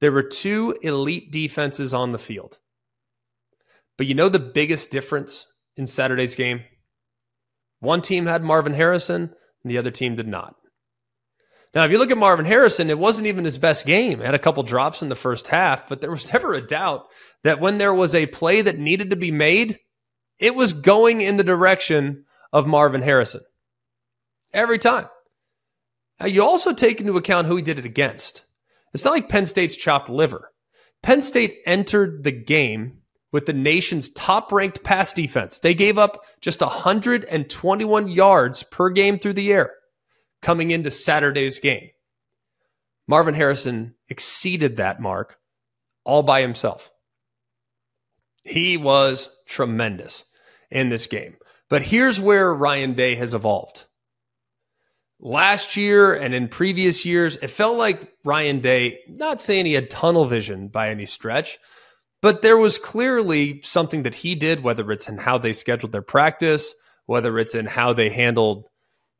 there were two elite defenses on the field. But you know the biggest difference in Saturday's game? One team had Marvin Harrison, and the other team did not. Now, if you look at Marvin Harrison, it wasn't even his best game. He had a couple drops in the first half, but there was *laughs* never a doubt that when there was a play that needed to be made, it was going in the direction of Marvin Harrison. Every time. Now, you also take into account who he did it against. It's not like Penn State's chopped liver. Penn State entered the game with the nation's top ranked pass defense. They gave up just 121 yards per game through the air coming into Saturday's game. Marvin Harrison exceeded that mark all by himself. He was tremendous in this game. But here's where Ryan Day has evolved. Last year and in previous years, it felt like Ryan Day, not saying he had tunnel vision by any stretch, but there was clearly something that he did, whether it's in how they scheduled their practice, whether it's in how they handled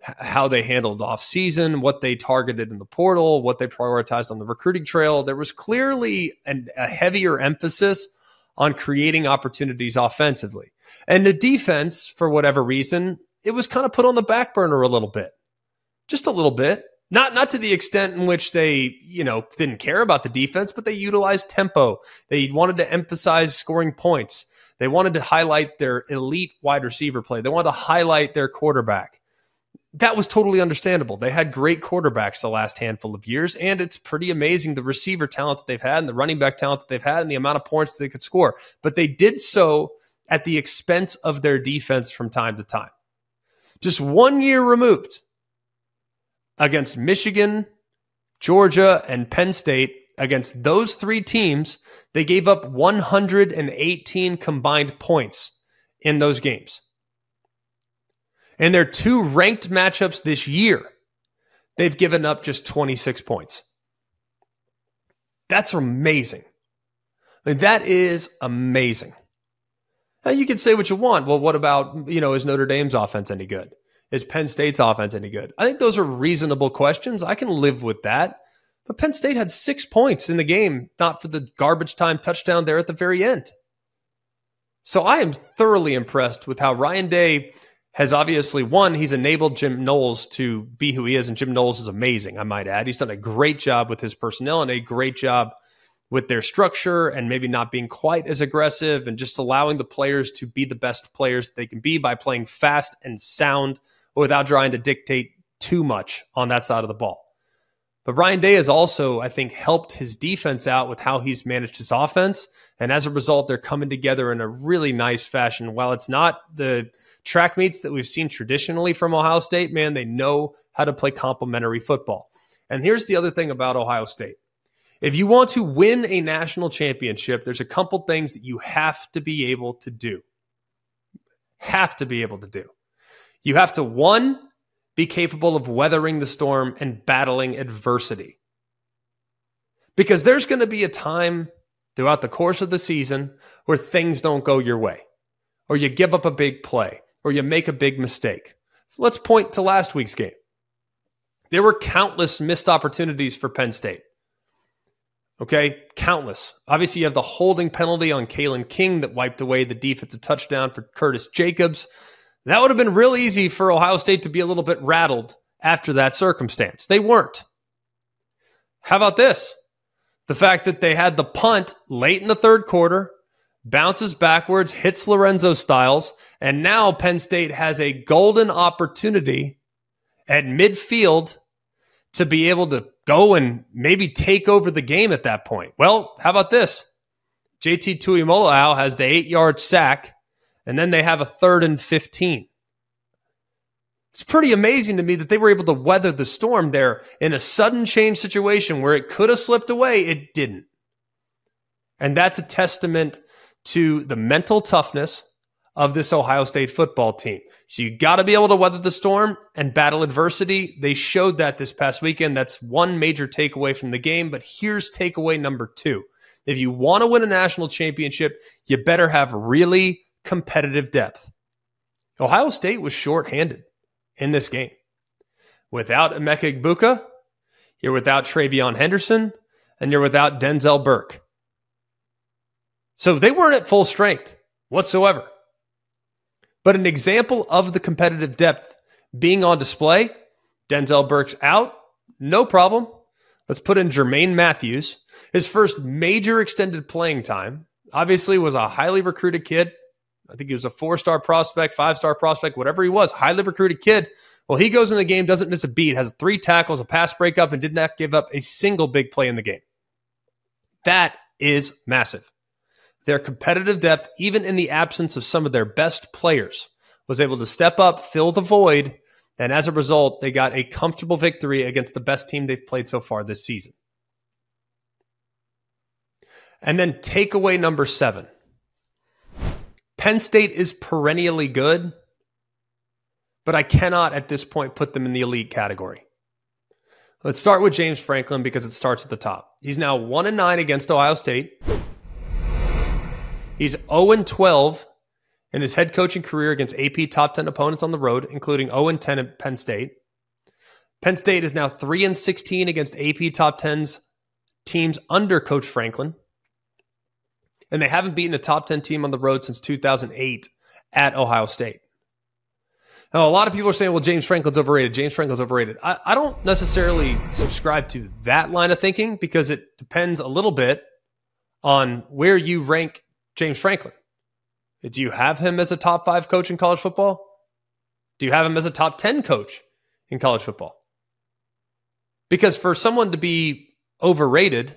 how they handled off season, what they targeted in the portal, what they prioritized on the recruiting trail. There was clearly an, a heavier emphasis on creating opportunities offensively. And the defense, for whatever reason, it was kind of put on the back burner a little bit. Just a little bit. Not not to the extent in which they, you know, didn't care about the defense, but they utilized tempo. They wanted to emphasize scoring points. They wanted to highlight their elite wide receiver play. They wanted to highlight their quarterback that was totally understandable. They had great quarterbacks the last handful of years, and it's pretty amazing the receiver talent that they've had and the running back talent that they've had and the amount of points they could score. But they did so at the expense of their defense from time to time. Just one year removed against Michigan, Georgia, and Penn State, against those three teams, they gave up 118 combined points in those games. In their two ranked matchups this year, they've given up just 26 points. That's amazing. I mean, that is amazing. Now you can say what you want. Well, what about, you know, is Notre Dame's offense any good? Is Penn State's offense any good? I think those are reasonable questions. I can live with that. But Penn State had six points in the game, not for the garbage time touchdown there at the very end. So I am thoroughly impressed with how Ryan Day has obviously one, he's enabled Jim Knowles to be who he is, and Jim Knowles is amazing, I might add. He's done a great job with his personnel and a great job with their structure and maybe not being quite as aggressive and just allowing the players to be the best players they can be by playing fast and sound without trying to dictate too much on that side of the ball. But Ryan Day has also, I think, helped his defense out with how he's managed his offense. And as a result, they're coming together in a really nice fashion. While it's not the track meets that we've seen traditionally from Ohio State, man, they know how to play complementary football. And here's the other thing about Ohio State. If you want to win a national championship, there's a couple things that you have to be able to do. Have to be able to do. You have to, one, be capable of weathering the storm and battling adversity. Because there's going to be a time throughout the course of the season where things don't go your way, or you give up a big play, or you make a big mistake. Let's point to last week's game. There were countless missed opportunities for Penn State. Okay, countless. Obviously, you have the holding penalty on Kalen King that wiped away the defensive touchdown for Curtis Jacobs. That would have been real easy for Ohio State to be a little bit rattled after that circumstance. They weren't. How about this? The fact that they had the punt late in the third quarter, bounces backwards, hits Lorenzo Styles, and now Penn State has a golden opportunity at midfield to be able to go and maybe take over the game at that point. Well, how about this? JT Tuimoloau has the eight yard sack, and then they have a third and 15. It's pretty amazing to me that they were able to weather the storm there in a sudden change situation where it could have slipped away. It didn't. And that's a testament to the mental toughness of this Ohio State football team. So you got to be able to weather the storm and battle adversity. They showed that this past weekend. That's one major takeaway from the game. But here's takeaway number two. If you want to win a national championship, you better have really competitive depth. Ohio State was shorthanded in this game. Without Emeka Egbuka, you're without TreVeyon Henderson, and you're without Denzel Burke. So they weren't at full strength whatsoever. But an example of the competitive depth being on display, Denzel Burke's out, no problem. Let's put in Jermaine Mathews. His first major extended playing time, obviously, was a highly recruited kid. I think he was a four star prospect, five star prospect, whatever he was, highly recruited kid. Well, he goes in the game, doesn't miss a beat, has three tackles, a pass breakup, and did not give up a single big play in the game. That is massive. Their competitive depth, even in the absence of some of their best players, was able to step up, fill the void, and as a result, they got a comfortable victory against the best team they've played so far this season. And then takeaway number seven Penn State is perennially good, but I cannot at this point put them in the elite category. Let's start with James Franklin because it starts at the top. He's now 1 and 9 against Ohio State. He's 0 and 12 in his head coaching career against AP top 10 opponents on the road, including 0 and 10 at Penn State. Penn State is now 3 and 16 against AP top 10's teams under Coach Franklin. And they haven't beaten a top 10 team on the road since 2008 at Ohio State. Now, a lot of people are saying, well, James Franklin's overrated. James Franklin's overrated. I, I don't necessarily subscribe to that line of thinking because it depends a little bit on where you rank James Franklin. Do you have him as a top five coach in college football? Do you have him as a top 10 coach in college football? Because for someone to be overrated,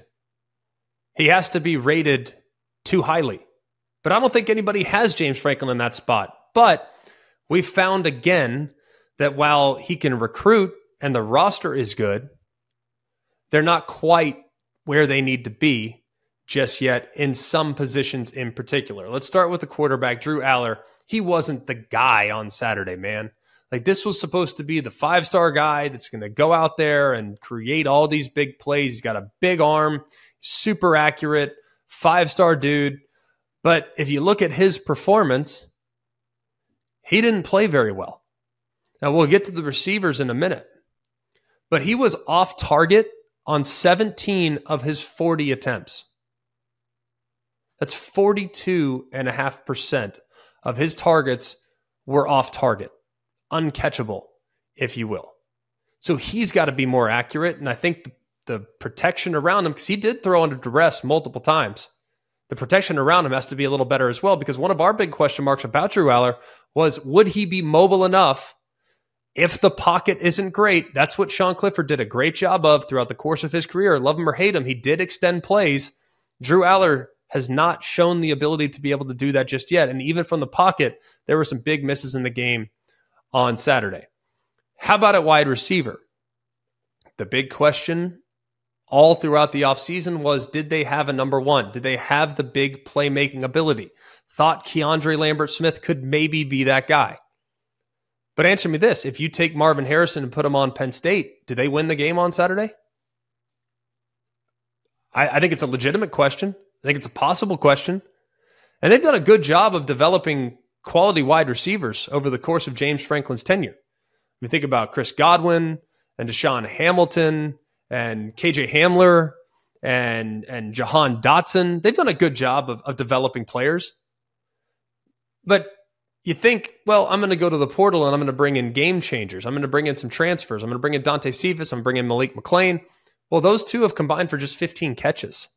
he has to be rated too highly. But I don't think anybody has James Franklin in that spot. But we found again that while he can recruit and the roster is good, they're not quite where they need to be just yet in some positions in particular. Let's start with the quarterback, Drew Allar. He wasn't the guy on Saturday, man. Like this was supposed to be the five star guy that's going to go out there and create all these big plays. He's got a big arm, super accurate, five star dude. But if you look at his performance, he didn't play very well. Now we'll get to the receivers in a minute, but he was off target on 17 of his 40 attempts. That's 42.5% of his targets were off target, uncatchable, if you will. So he's got to be more accurate. And I think the, the protection around him, because he did throw under duress multiple times, the protection around him has to be a little better as well. Because one of our big question marks about Drew Allar was would he be mobile enough if the pocket isn't great? That's what Sean Clifford did a great job of throughout the course of his career. Love him or hate him, he did extend plays. Drew Allar has not shown the ability to be able to do that just yet. And even from the pocket, there were some big misses in the game on Saturday. How about at wide receiver? The big question all throughout the offseason was did they have a number one? Did they have the big playmaking ability? Thought Keandre Lambert Smith could maybe be that guy. But answer me this if you take Marvin Harrison and put him on Penn State, do they win the game on Saturday? I, I think it's a legitimate question. I think it's a possible question. And they've done a good job of developing quality wide receivers over the course of James Franklin's tenure. We think about Chris Godwin and DaeSean Hamilton and KJ Hamler and and Jahan Dotson. They've done a good job of, of developing players. But you think, well, I'm going to go to the portal and I'm going to bring in game changers. I'm going to bring in some transfers. I'm going to bring in Dante Cephas. I'm bringing in Malik McClain. Well, those two have combined for just 15 catches.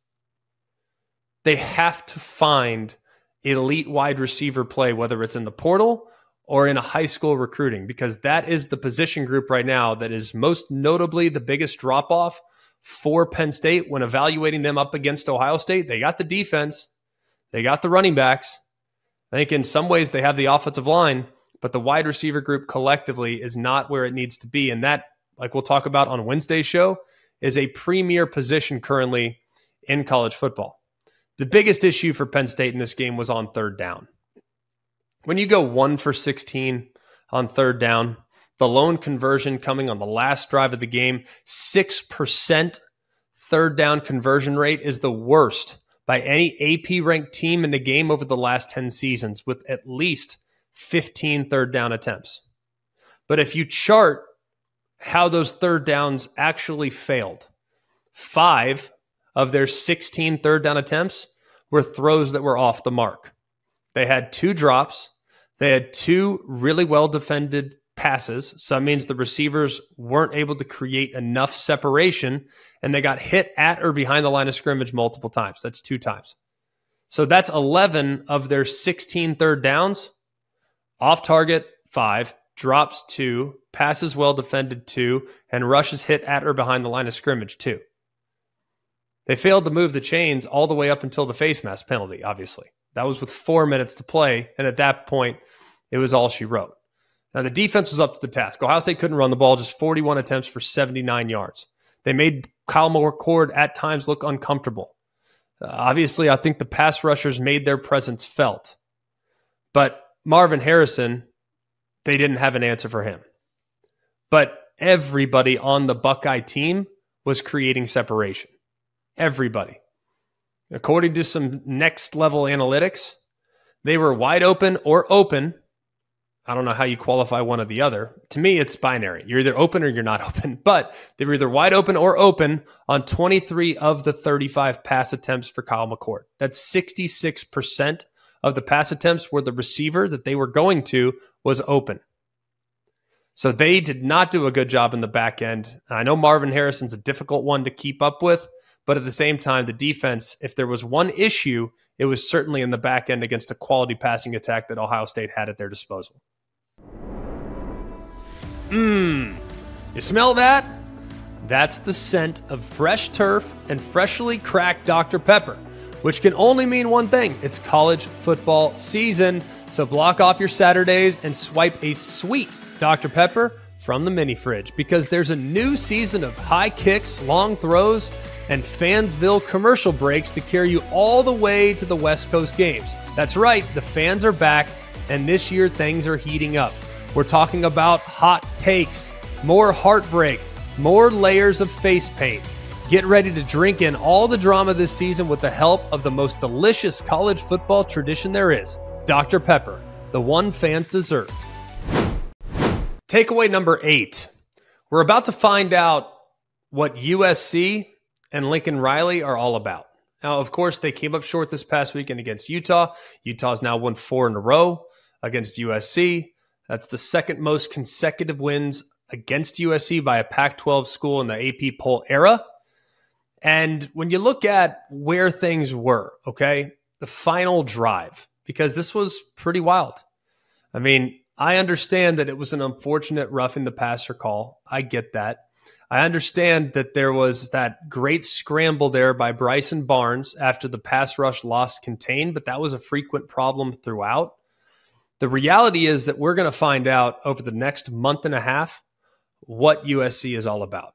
They have to find elite wide receiver play, whether it's in the portal or in a high school recruiting, because that is the position group right now that is most notably the biggest drop off for Penn State when evaluating them up against Ohio State. They got the defense, they got the running backs. I think in some ways they have the offensive line, but the wide receiver group collectively is not where it needs to be. And that, like we'll talk about on Wednesday's show, is a premier position currently in college football. The biggest issue for Penn State in this game was on third down. When you go one for 16 on third down, the lone conversion coming on the last drive of the game, 6% third down conversion rate is the worst by any AP ranked team in the game over the last 10 seasons with at least 15 third down attempts. But if you chart how those third downs actually failed, five of their 16 third down attempts were throws that were off the mark. They had two drops. They had two really well defended passes. So that means the receivers weren't able to create enough separation and they got hit at or behind the line of scrimmage multiple times. That's two times. So that's 11 of their 16 third downs. Off target, five, drops two, passes well defended two, and rushes hit at or behind the line of scrimmage two. They failed to move the chains all the way up until the face mask penalty, obviously. That was with four minutes to play. And at that point, it was all she wrote. Now, the defense was up to the task. Ohio State couldn't run the ball, just 41 attempts for 79 yards. They made Kyle McCord at times look uncomfortable. Uh, obviously, I think the pass rushers made their presence felt. But Marvin Harrison, they didn't have an answer for him. But everybody on the Buckeye team was creating separation. Everybody. According to some next level analytics, they were wide open or open. I don't know how you qualify one or the other. To me, it's binary. You're either open or you're not *laughs* open, but they were either wide open or open on 23 of the 35 pass attempts for Kyle McCord. That's 66% of the pass attempts where the receiver that they were going to was open. So they did not do a good job in the back end. I know Marvin Harrison's a difficult one to keep up with, but at the same time, the defense, if there was one issue, it was certainly in the back end against a quality passing attack that Ohio State had at their disposal. Mmm, you smell that? That's the scent of fresh turf and freshly cracked Dr. Pepper, which can only mean one thing it's college football season. So block off your Saturdays and swipe a sweet Dr. Pepper from the mini fridge because there's a new season of high kicks, long throws, and Fansville commercial breaks to carry you all the way to the West Coast games. That's right, the fans are back, and this year things are heating up. We're talking about hot takes, more heartbreak, more layers of face paint. Get ready to drink in all the drama this season with the help of the most delicious college football tradition there is Dr. Pepper, the one fans deserve. Takeaway number eight. We're about to find out what USC and Lincoln Riley are all about. Now, of course, they came up short this past weekend against Utah. Utah's now won four in a row against USC. That's the second most consecutive wins against USC by a Pac 12 school in the AP poll era. And when you look at where things were, okay, the final drive, because this was pretty wild. I mean, I understand that it was an unfortunate roughing the passer call. I get that. I understand that there was that great scramble there by Bryson Barnes after the pass rush lost contained, but that was a frequent problem throughout. The reality is that we're going to find out over the next month and a half what USC is all about.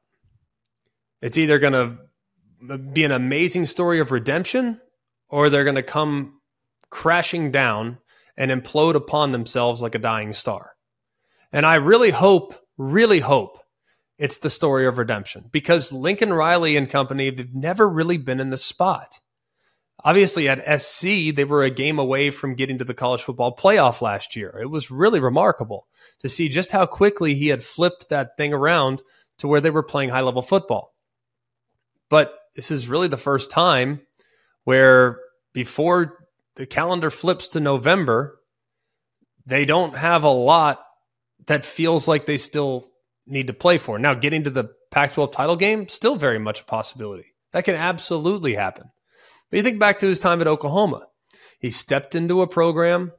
It's either going to be an amazing story of redemption or they're going to come crashing down and implode upon themselves like a dying star. And I really hope, really hope it's the story of redemption because Lincoln Riley and company, they've never really been in the spot. Obviously, at SC, they were a game away from getting to the college football playoff last year. It was really remarkable to see just how quickly he had flipped that thing around to where they were playing high level football. But this is really the first time where before the calendar flips to November, they don't have a lot that feels like they still need to play for. Now, getting to the Pac 12 title game, still very much a possibility. That can absolutely happen. But you think back to his time at Oklahoma. He stepped into a program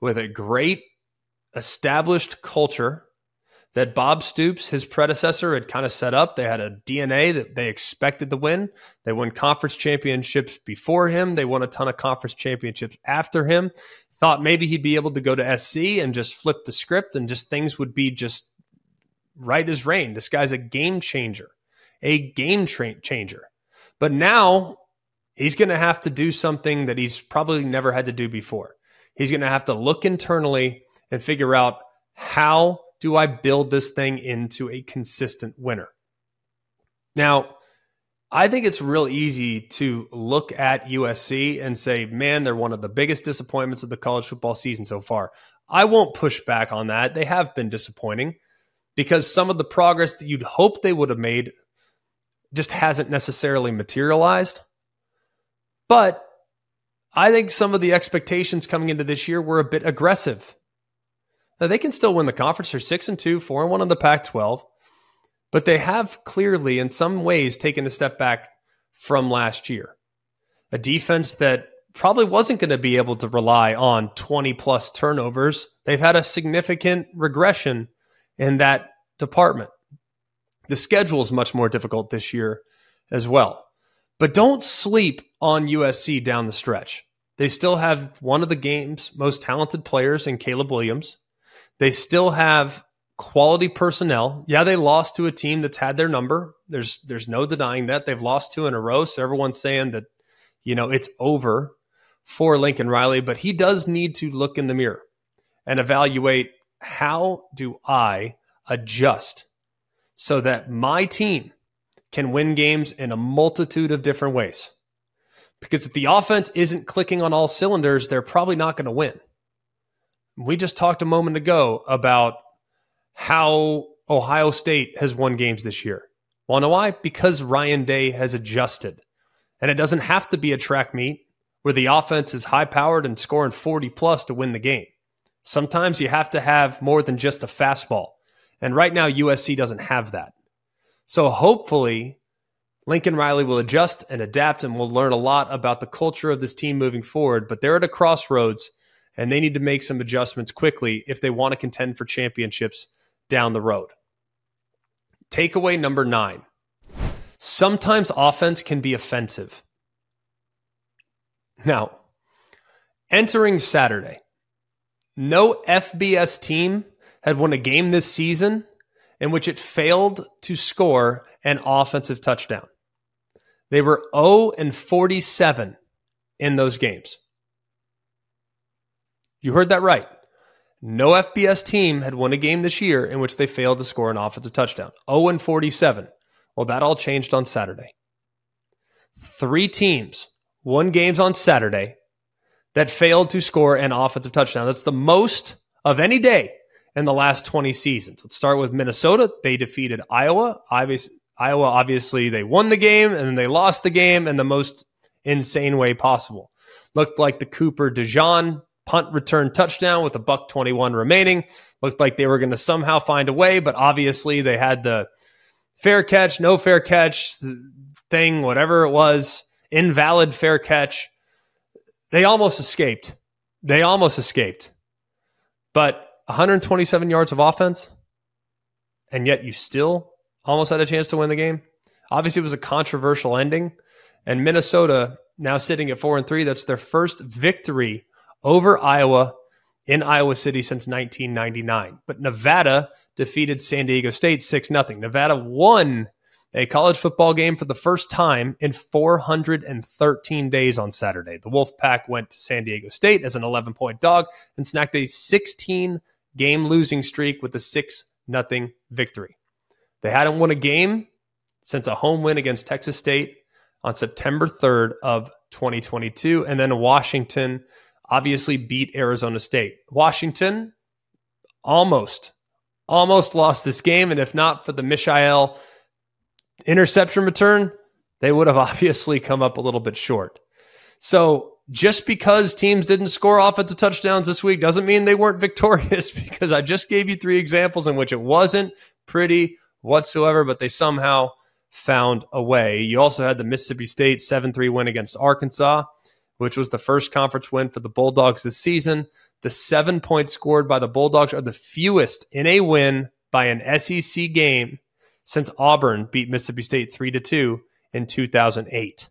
with a great established culture that Bob Stoops, his predecessor, had kind of set up. They had a DNA that they expected to win. They won conference championships before him. They won a ton of conference championships after him. Thought maybe he'd be able to go to SC and just flip the script and just things would be just right as rain. This guy's a game changer, a game tra- changer. But now he's going to have to do something that he's probably never had to do before. He's going to have to look internally and figure out how do I build this thing into a consistent winner. Now, I think it's real easy to look at USC and say, man, they're one of the biggest disappointments of the college football season so far. I won't push back on that. They have been disappointing because some of the progress that you'd hope they would have made just hasn't necessarily materialized. But I think some of the expectations coming into this year were a bit aggressive. Now they can still win the conference. They're six and two, four and one on the Pac-12, but they have clearly, in some ways, taken a step back from last year. A defense that probably wasn't going to be able to rely on 20 plus turnovers. They've had a significant regression in that department. The schedule is much more difficult this year as well. But don't sleep on USC down the stretch. They still have one of the game's most talented players in Caleb Williams. They still have quality personnel. Yeah, they lost to a team that's had their number. There's there's no denying that. They've lost two in a row. So everyone's saying that, you know, it's over for Lincoln Riley, but he does need to look in the mirror and evaluate how do I adjust so that my team can win games in a multitude of different ways. Because if the offense isn't clicking on all cylinders, they're probably not going to win. We just talked a moment ago about how Ohio State has won games this year. Know why? Because Ryan Day has adjusted. And it doesn't have to be a track meet where the offense is high powered and scoring 40 plus to win the game. Sometimes you have to have more than just a fastball. And right now, USC doesn't have that. So hopefully, Lincoln Riley will adjust and adapt and we'll learn a lot about the culture of this team moving forward. But they're at a crossroads and they need to make some adjustments quickly if they want to contend for championships down the road. Takeaway number nine sometimes offense can be offensive. Now, entering Saturday, no FBS team had won a game this season in which it failed to score an offensive touchdown. They were 0 and 47 in those games. You heard that right. No FBS team had won a game this year in which they failed to score an offensive touchdown. 0 and 47. Well, that all changed on Saturday. Three teams won games on Saturday that failed to score an offensive touchdown. That's the most of any day in the last 20 seasons. Let's start with Minnesota. They defeated Iowa. Iowa, obviously, they won the game and then they lost the game in the most insane way possible. Looked like the Cooper DeJean punt return touchdown with a buck 21 remaining. Looked like they were going to somehow find a way, but obviously they had the fair catch, no fair catch thing, whatever it was, invalid fair catch. They almost escaped. They almost escaped. But 127 yards of offense, and yet you still almost had a chance to win the game. Obviously, it was a controversial ending, and Minnesota now sitting at four and three. That's their first victory over Iowa in Iowa City since 1999. But Nevada defeated San Diego State 6 0. Nevada won a college football game for the first time in 413 days on Saturday. The Wolfpack went to San Diego State as an 11 point dog and snacked a 16 game losing streak with a 6 0 victory. They hadn't won a game since a home win against Texas State on September 3rd of 2022 and then Washington obviously beat Arizona State. Washington almost almost lost this game and if not for the Mishael interception return, they would have *laughs* obviously come up a little bit short. So just because teams didn't score offensive touchdowns this week doesn't mean they weren't *laughs* victorious because I just gave you three examples in which it wasn't pretty whatsoever, but they somehow found a way. You also had the Mississippi State 7 3 win against Arkansas, which was the first conference win for the Bulldogs this season. The seven points scored by the Bulldogs are the fewest in a win by an SEC game since Auburn beat Mississippi State 3 to 2 in 2008.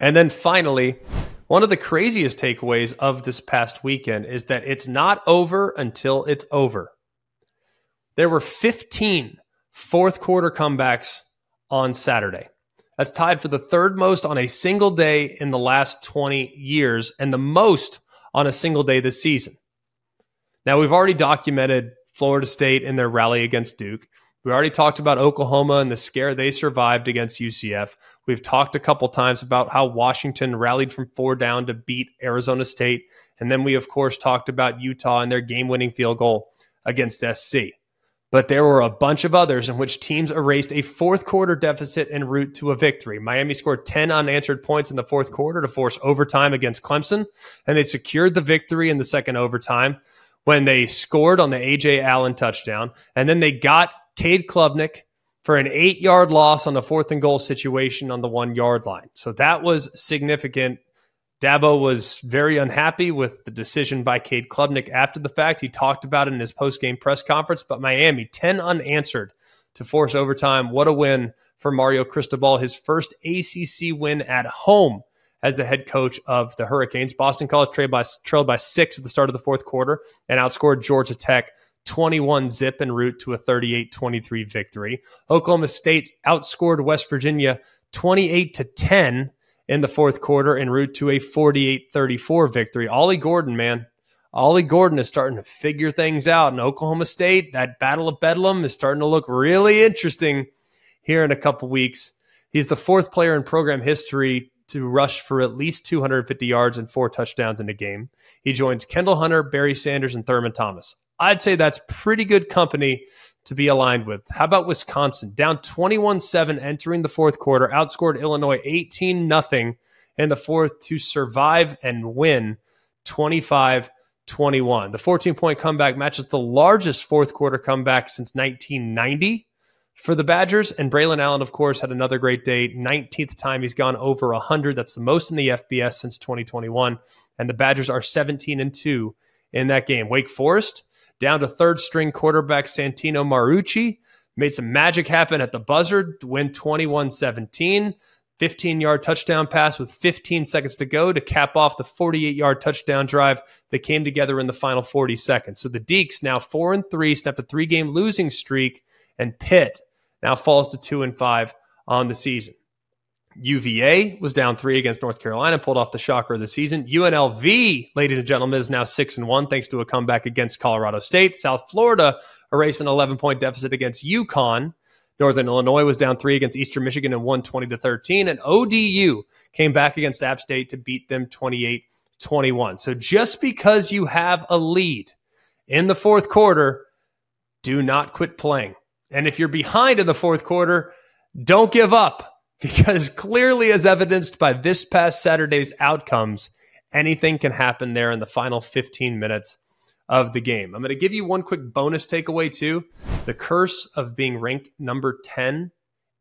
And then finally, one of the craziest takeaways of this past weekend is that it's not over until it's over. There were 15 fourth quarter comebacks on Saturday. That's tied for the third most on a single day in the last 20 years and the most on a single day this season. Now, we've already documented Florida State in their rally against Duke. We already talked about Oklahoma and the scare they survived against UCF. We've talked a couple times about how Washington rallied from four down to beat Arizona State. And then we, of course, talked about Utah and their game winning field goal against SC. but there were a bunch of others in which teams erased a fourth quarter deficit en route to a victory. Miami scored 10 unanswered points in the fourth quarter to force overtime against Clemson, and they secured the victory in the second overtime when they scored on the AJ Allen touchdown. And then they got Cade Klubnik for an eight yard loss on the fourth and goal situation on the one yard line. So that was significant. Dabo was very unhappy with the decision by Cade Klubnik after the fact. He talked about it in his post game press conference, but Miami, 10 unanswered to force overtime. What a win for Mario Cristobal, his first ACC win at home as the head coach of the Hurricanes. Boston College trailed by, trailed by six at the start of the fourth quarter and outscored Georgia Tech 21 zip en route to a 38 23 victory. Oklahoma State outscored West Virginia 28 to 10 in the fourth quarter en route to a 48 34 victory. Ollie Gordon, man. Ollie Gordon is starting to figure things out in Oklahoma State. That Battle of Bedlam is starting to look really interesting here in a couple weeks. He's the fourth player in program history to rush for at least 250 yards and four touchdowns in a game. He joins Kendall Hunter, Barry Sanders, and Thurman Thomas. I'd say that's pretty good company to be aligned with. How about Wisconsin? Down 21 7 entering the fourth quarter, outscored Illinois 18 0 in the fourth to survive and win 25 21. The 14 point comeback matches the largest fourth quarter comeback since 1990 for the Badgers. And Braylon Allen, of course, had another great day. 19th time he's gone over 100. That's the most in the FBS since 2021. And the Badgers are 17 and 2 in that game. Wake Forest down to third string quarterback Santino Marucci. Made some magic happen at the buzzer to win 21 17. 15 yard touchdown pass with 15 seconds to go to cap off the 48 yard touchdown drive that came together in the final 40 seconds. So the Deacs now four and three, snapped a three game losing streak, and Pitt now falls to two and five on the UVA was down three against North Carolina, pulled off the shocker of the season. UNLV, ladies and gentlemen, is now six and one thanks to a comeback against Colorado State. South Florida erased an 11 point deficit against UConn. Northern Illinois was down three against Eastern Michigan and won 20 to 13. And ODU came back against App State to beat them 28 21. So just because you have a lead in the fourth quarter, do not quit playing. And if you're behind in the fourth quarter, don't give up *laughs* because clearly, as evidenced by this past Saturday's outcomes, anything can happen there in the final 15 minutes of the game. I'm going to give you one quick bonus takeaway, too. The curse of being ranked number 10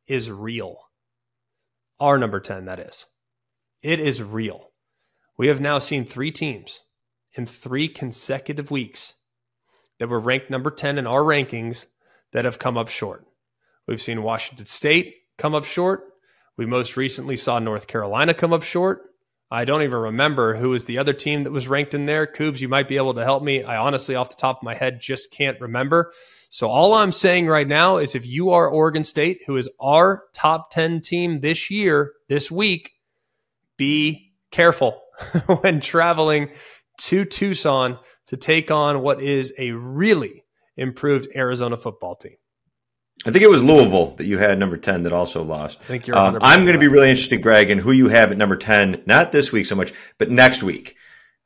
is real. Our number 10, that is. It is real. We have now seen three teams in three consecutive weeks that were ranked number 10 in our rankings that have come up short. We've seen Washington State come up short. We most recently saw North Carolina come up short. I don't even remember who was the other team that was ranked in there. Coobs, you might be able to help me. I honestly, off the top of my head, just can't remember. So all I'm saying right now is if you are Oregon State, who is our top 10 team this year, this week, be careful *laughs* when traveling to Tucson to take on what is a really improved Arizona football team. I think it was Louisville that you had number 10 that also lost. I think you're um, I'm going to be really interested, Greg, in who you have at number 10, not this week so much, but next week.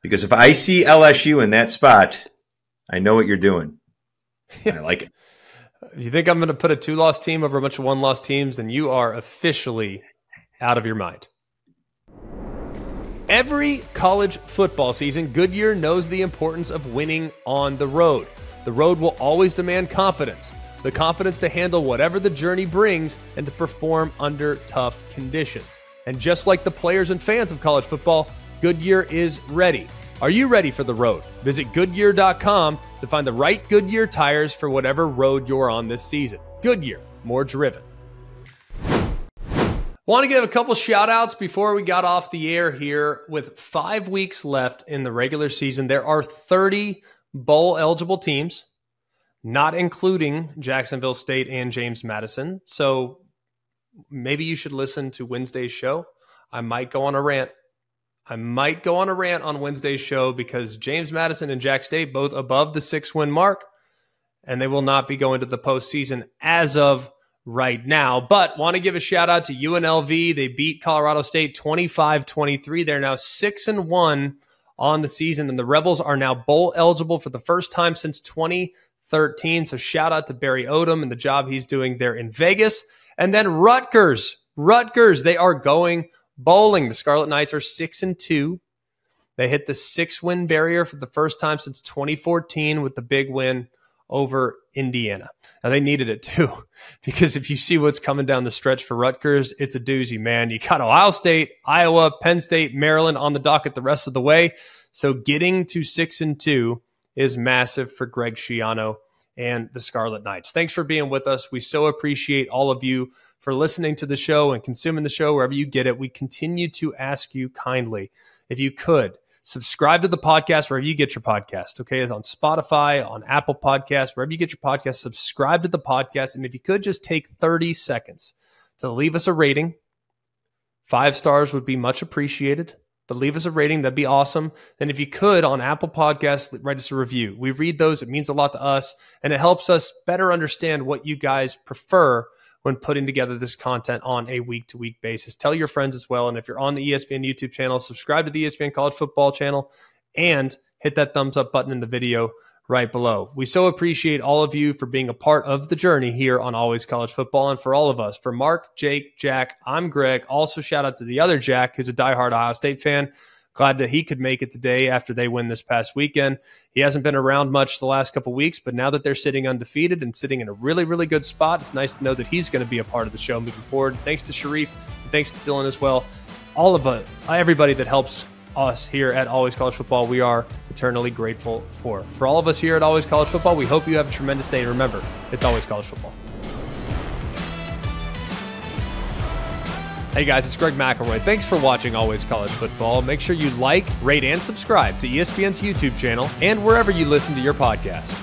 Because if I see LSU in that spot, I know what you're doing. *laughs* I like it. If you think I'm going to put a two loss team over a bunch of one loss teams, then you are officially out of your mind. Every college football season, Goodyear knows the importance of winning on the road. The road will always demand confidence the confidence to handle whatever the journey brings and to perform under tough conditions. And just like the players and fans of college football, Goodyear is ready. Are you ready for the road? Visit Goodyear.com to find the right Goodyear tires for whatever road you're on this season. Goodyear, more driven. Want to give a couple shout outs before we got off the air here. With five weeks left in the regular season, there are 30 bowl eligible teams not including Jacksonville State and James Madison. So maybe you should listen to Wednesday's show. I might go on a rant. I might go on a rant on Wednesday's show because James Madison and Jack State both above the six win mark, and they will not be going to the postseason as of right now. But want to give a shout out to UNLV. They beat Colorado State 25 23. They're now six and one on the season, and the Rebels are now bowl eligible for the first time since 20- 13. So shout out to Barry Odom and the job he's doing there in Vegas. And then Rutgers, Rutgers, they are going bowling. The Scarlet Knights are six and two. They hit the six win barrier for the first time since 2014 with the big win over Indiana. Now they needed it too, *laughs* because if you see what's coming down the stretch for Rutgers, it's a doozy, man. You got Ohio State, Iowa, Penn State, Maryland on the docket the rest of the way. So getting to six and two is massive for Greg Schiano and the Scarlet Knights. Thanks for being with us. We so appreciate all of you for listening to the show and consuming the show wherever you get it. We continue to ask you kindly, if you could, subscribe to the podcast wherever you get your podcast. Okay, it's on Spotify, on Apple Podcasts, wherever you get your podcast. Subscribe to the podcast, and if you could just take thirty seconds to leave us a rating, five stars would be much appreciated. But leave us a rating, that'd be awesome. And if you could on Apple Podcasts, write us a review. We read those, it means a lot to us, and it helps us better understand what you guys prefer when putting together this content on a week to week basis. Tell your friends as well. And if you're on the ESPN YouTube channel, subscribe to the ESPN College Football channel and hit that thumbs up button in the video right below. We so appreciate all of you for being a part of the journey here on Always College Football. And for all of us, for Mark, Jake, Jack, I'm Greg. Also, shout out to the other Jack, who's a diehard Ohio State fan. Glad that he could make it today after they win this past weekend. He hasn't been around much the last couple weeks, but now that they're sitting undefeated and sitting in a really, really good spot, it's nice to know that he's going to be a part of the show moving forward. Thanks to Sharif, thanks to Dylan as well. All of us, everybody that helps us here at Always College Football, we are eternally grateful for. For all of us here at Always College Football, we hope you have a tremendous day. Remember, it's always college football. Hey guys, it's Greg McElroy. Thanks for watching Always College Football. Make sure you like, rate, and subscribe to ESPN's YouTube channel and wherever you listen to your podcasts.